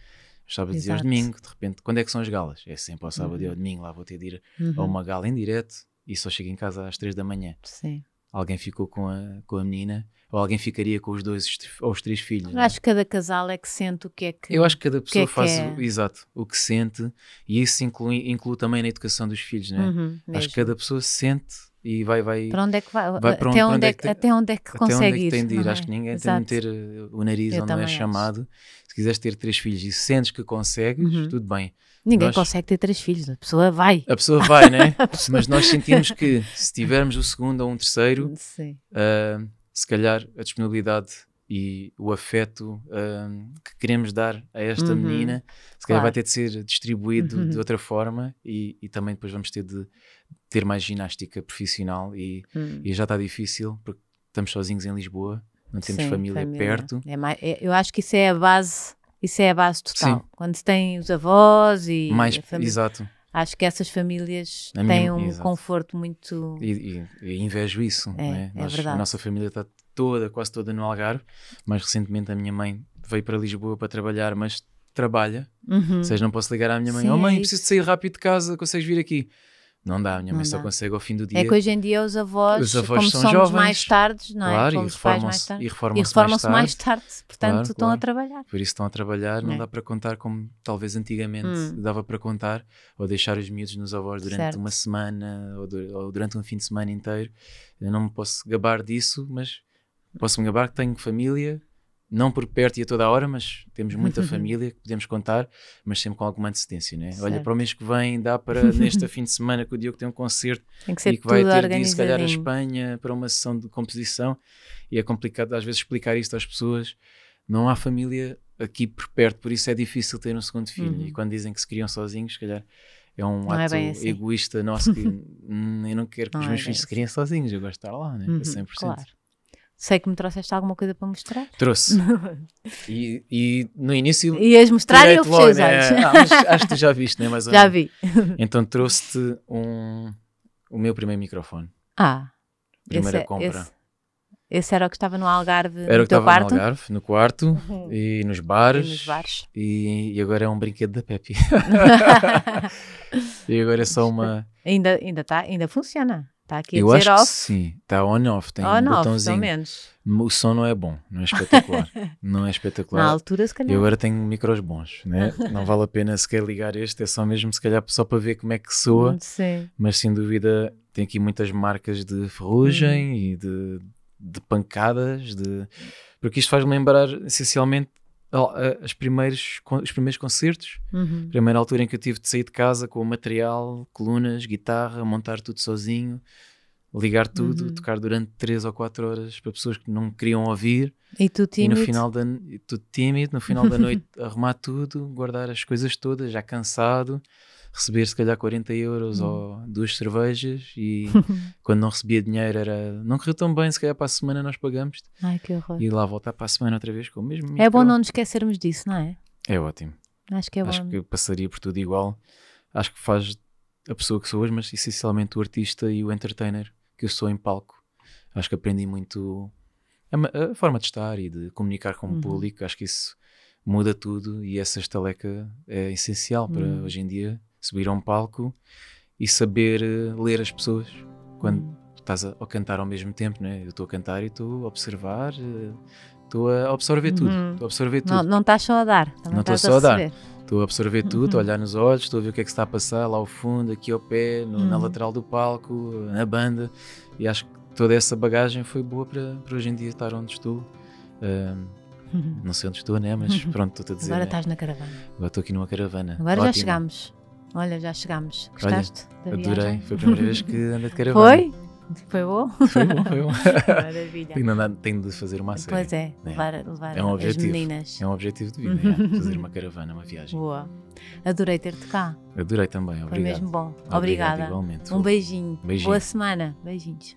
sábados e aos domingos. De repente, quando é que são as galas? É sempre ao sábado uhum. e ao domingo. Lá vou ter de ir uhum. a uma gala em direto e só chego em casa às três da manhã. Sim alguém ficou com a, com a menina ou alguém ficaria com os dois ou os três filhos. Eu acho que cada casal é que sente o que é que. Eu acho que cada pessoa que é faz que é... o, exato o que sente e isso inclui, inclui também na educação dos filhos, né? Uhum, acho que cada pessoa sente e vai vai para onde é que vai, vai até, onde, onde é que, até onde é que consegue onde é que tem de ir, é? acho que ninguém Exato. tem de meter o nariz Eu onde não é chamado acho. se quiseres ter três filhos e sentes que consegues uhum. tudo bem ninguém nós, consegue ter três filhos a pessoa vai a pessoa vai né <laughs> pessoa... mas nós sentimos que se tivermos o segundo ou um terceiro uh, se calhar a disponibilidade e o afeto uh, que queremos dar a esta uhum. menina, se calhar claro. vai ter de ser distribuído uhum. de outra forma e, e, também depois vamos ter de ter mais ginástica profissional e, uhum. e já está difícil porque estamos sozinhos em Lisboa, não temos Sim, família, família, perto. É mais, é, eu acho que isso é a base, isso é a base total. Sim. Quando se tem os avós e mais, exato Acho que essas famílias a têm minha, um exato. conforto muito. E, e, e invejo isso. É, é? Nós, verdade. A nossa família está toda, quase toda no Algarve. Mais recentemente a minha mãe veio para Lisboa para trabalhar, mas trabalha. Uhum. Ou seja, não posso ligar à minha mãe: Sim, Oh mãe, é preciso de sair rápido de casa, consegues vir aqui? Não dá, a minha mãe só consegue ao fim do dia. É que hoje em dia os avós, os avós como são somos jovens, mais tarde, não é? Claro, como e reformam-se reformam reformam mais, mais, tarde, portanto claro, estão claro. a trabalhar. Por isso estão a trabalhar, não é. dá para contar como talvez antigamente hum. dava para contar, ou deixar os miúdos nos avós durante certo. uma semana ou, ou, durante um fim de semana inteiro. Eu não me posso gabar disso, mas posso me gabar que tenho família, não por perto e a toda a hora, mas temos muita família que podemos contar, mas sempre com alguma antecedência, né? Olha, para o mês que vem dá para <laughs> neste fim de semana que o Diogo tem um concerto tem que e que vai ter de ir se calhar a Espanha para uma sessão de composição e é complicado às vezes explicar isto às pessoas. Não há família aqui por perto, por isso é difícil ter um segundo filho. Uhum. E quando dizem que se criam sozinhos, se calhar é um não é ato é assim. egoísta nosso que <laughs> hum, eu não quero que não os meus é filhos assim. se criem sozinhos, eu gosto de estar lá, né? Uhum, 100%. Claro. Sei que me trouxeste alguma coisa para mostrar. Trouxe. <laughs> e, e no início. Ias mostrar e eu fechei os. Né? Ah, acho que tu já viste, né? Mas, já vi. <laughs> Então trouxe-te um, o meu primeiro microfone. Ah. Primeira esse, é- compra. Esse, esse, era o que estava no Algarve, era no teu quarto? no Algarve, no quarto uhum. e nos bares. E nos bares. E, e agora é um brinquedo da Pepe. <laughs> e agora é só uma. Ainda, ainda, tá, ainda funciona. Está aqui eu a dizer acho off. Que sim, está on-off, tem on um botãozinho. Pelo menos. O som não é bom, não é espetacular. <laughs> não é espetacular. Na altura, se calhar. Eu agora tenho micros bons, né? <laughs> não vale a pena sequer ligar este, é só mesmo se calhar só para ver como é que soa. Sim. Mas sem dúvida tem aqui muitas marcas de ferrugem hum. e de, de pancadas, de... porque isto faz-me lembrar essencialmente as primeiros, os primeiros concertos, uhum. primeira altura em que eu tive de sair de casa com o material, colunas, guitarra, montar tudo sozinho, ligar tudo, uhum. tocar durante 3 ou 4 horas para pessoas que não queriam ouvir. E tu tímido? E no final da, tudo tímido, no final da <laughs> noite arrumar tudo, guardar as coisas todas, já cansado, receber se calhar 40 euros uhum. ou duas cervejas e <laughs> quando não recebia dinheiro era não correu tão bem, se calhar para a semana nós pagamos Ai, que horror. e lá voltar para a semana outra vez com o mesmo É bom não nos esquecermos disso, não é? É ótimo. Acho que é Acho bom. que eu passaria por tudo igual. Acho que faz a pessoa que sou hoje, mas essencialmente o artista e o entertainer que eu sou em palco. Acho que aprendi muito a, a forma de estar e de comunicar com uhum. o público. Acho que isso muda tudo e essa estaleca é essencial para uhum. hoje em dia subir a um palco e saber uh, ler as pessoas quando uhum. estás a, a, cantar ao mesmo tempo, né? Eu estou a cantar e estou a observar, eh, estou a absorver tudo, uhum. estou a absorver tudo. Não, não estás só a dar, não estou só a, a dar. Estou a absorver tudo, a uhum. olhar nos olhos, estou a ver o que é que está a passar lá ao fundo, aqui ao pé, no, na uhum. lateral do palco, na banda. E acho que toda essa bagagem foi boa para, para hoje em dia estar onde estou. <laughs> Uh, não sei onde estou, né? Mas <laughs> pronto, estou a dizer. Agora né? estás na caravana. Agora estou aqui numa caravana. Agora Ótimo. já chegámos. Olha, já chegámos. Gostaste Olha, Adorei. Foi a primeira vez que andei de caravana. Foi? Foi bom? Foi bom, foi bom. <laughs> Maravilha. Tenho, tenho de fazer uma série. Pois é, levar, levar é um objetivo, as meninas. É um objetivo de vida, é, fazer uma caravana, uma viagem. Boa. Adorei ter-te cá. Adorei também, obrigado. Foi mesmo bom. Obrigada. igualmente. Um beijinho. beijinho. Boa semana. Beijinhos.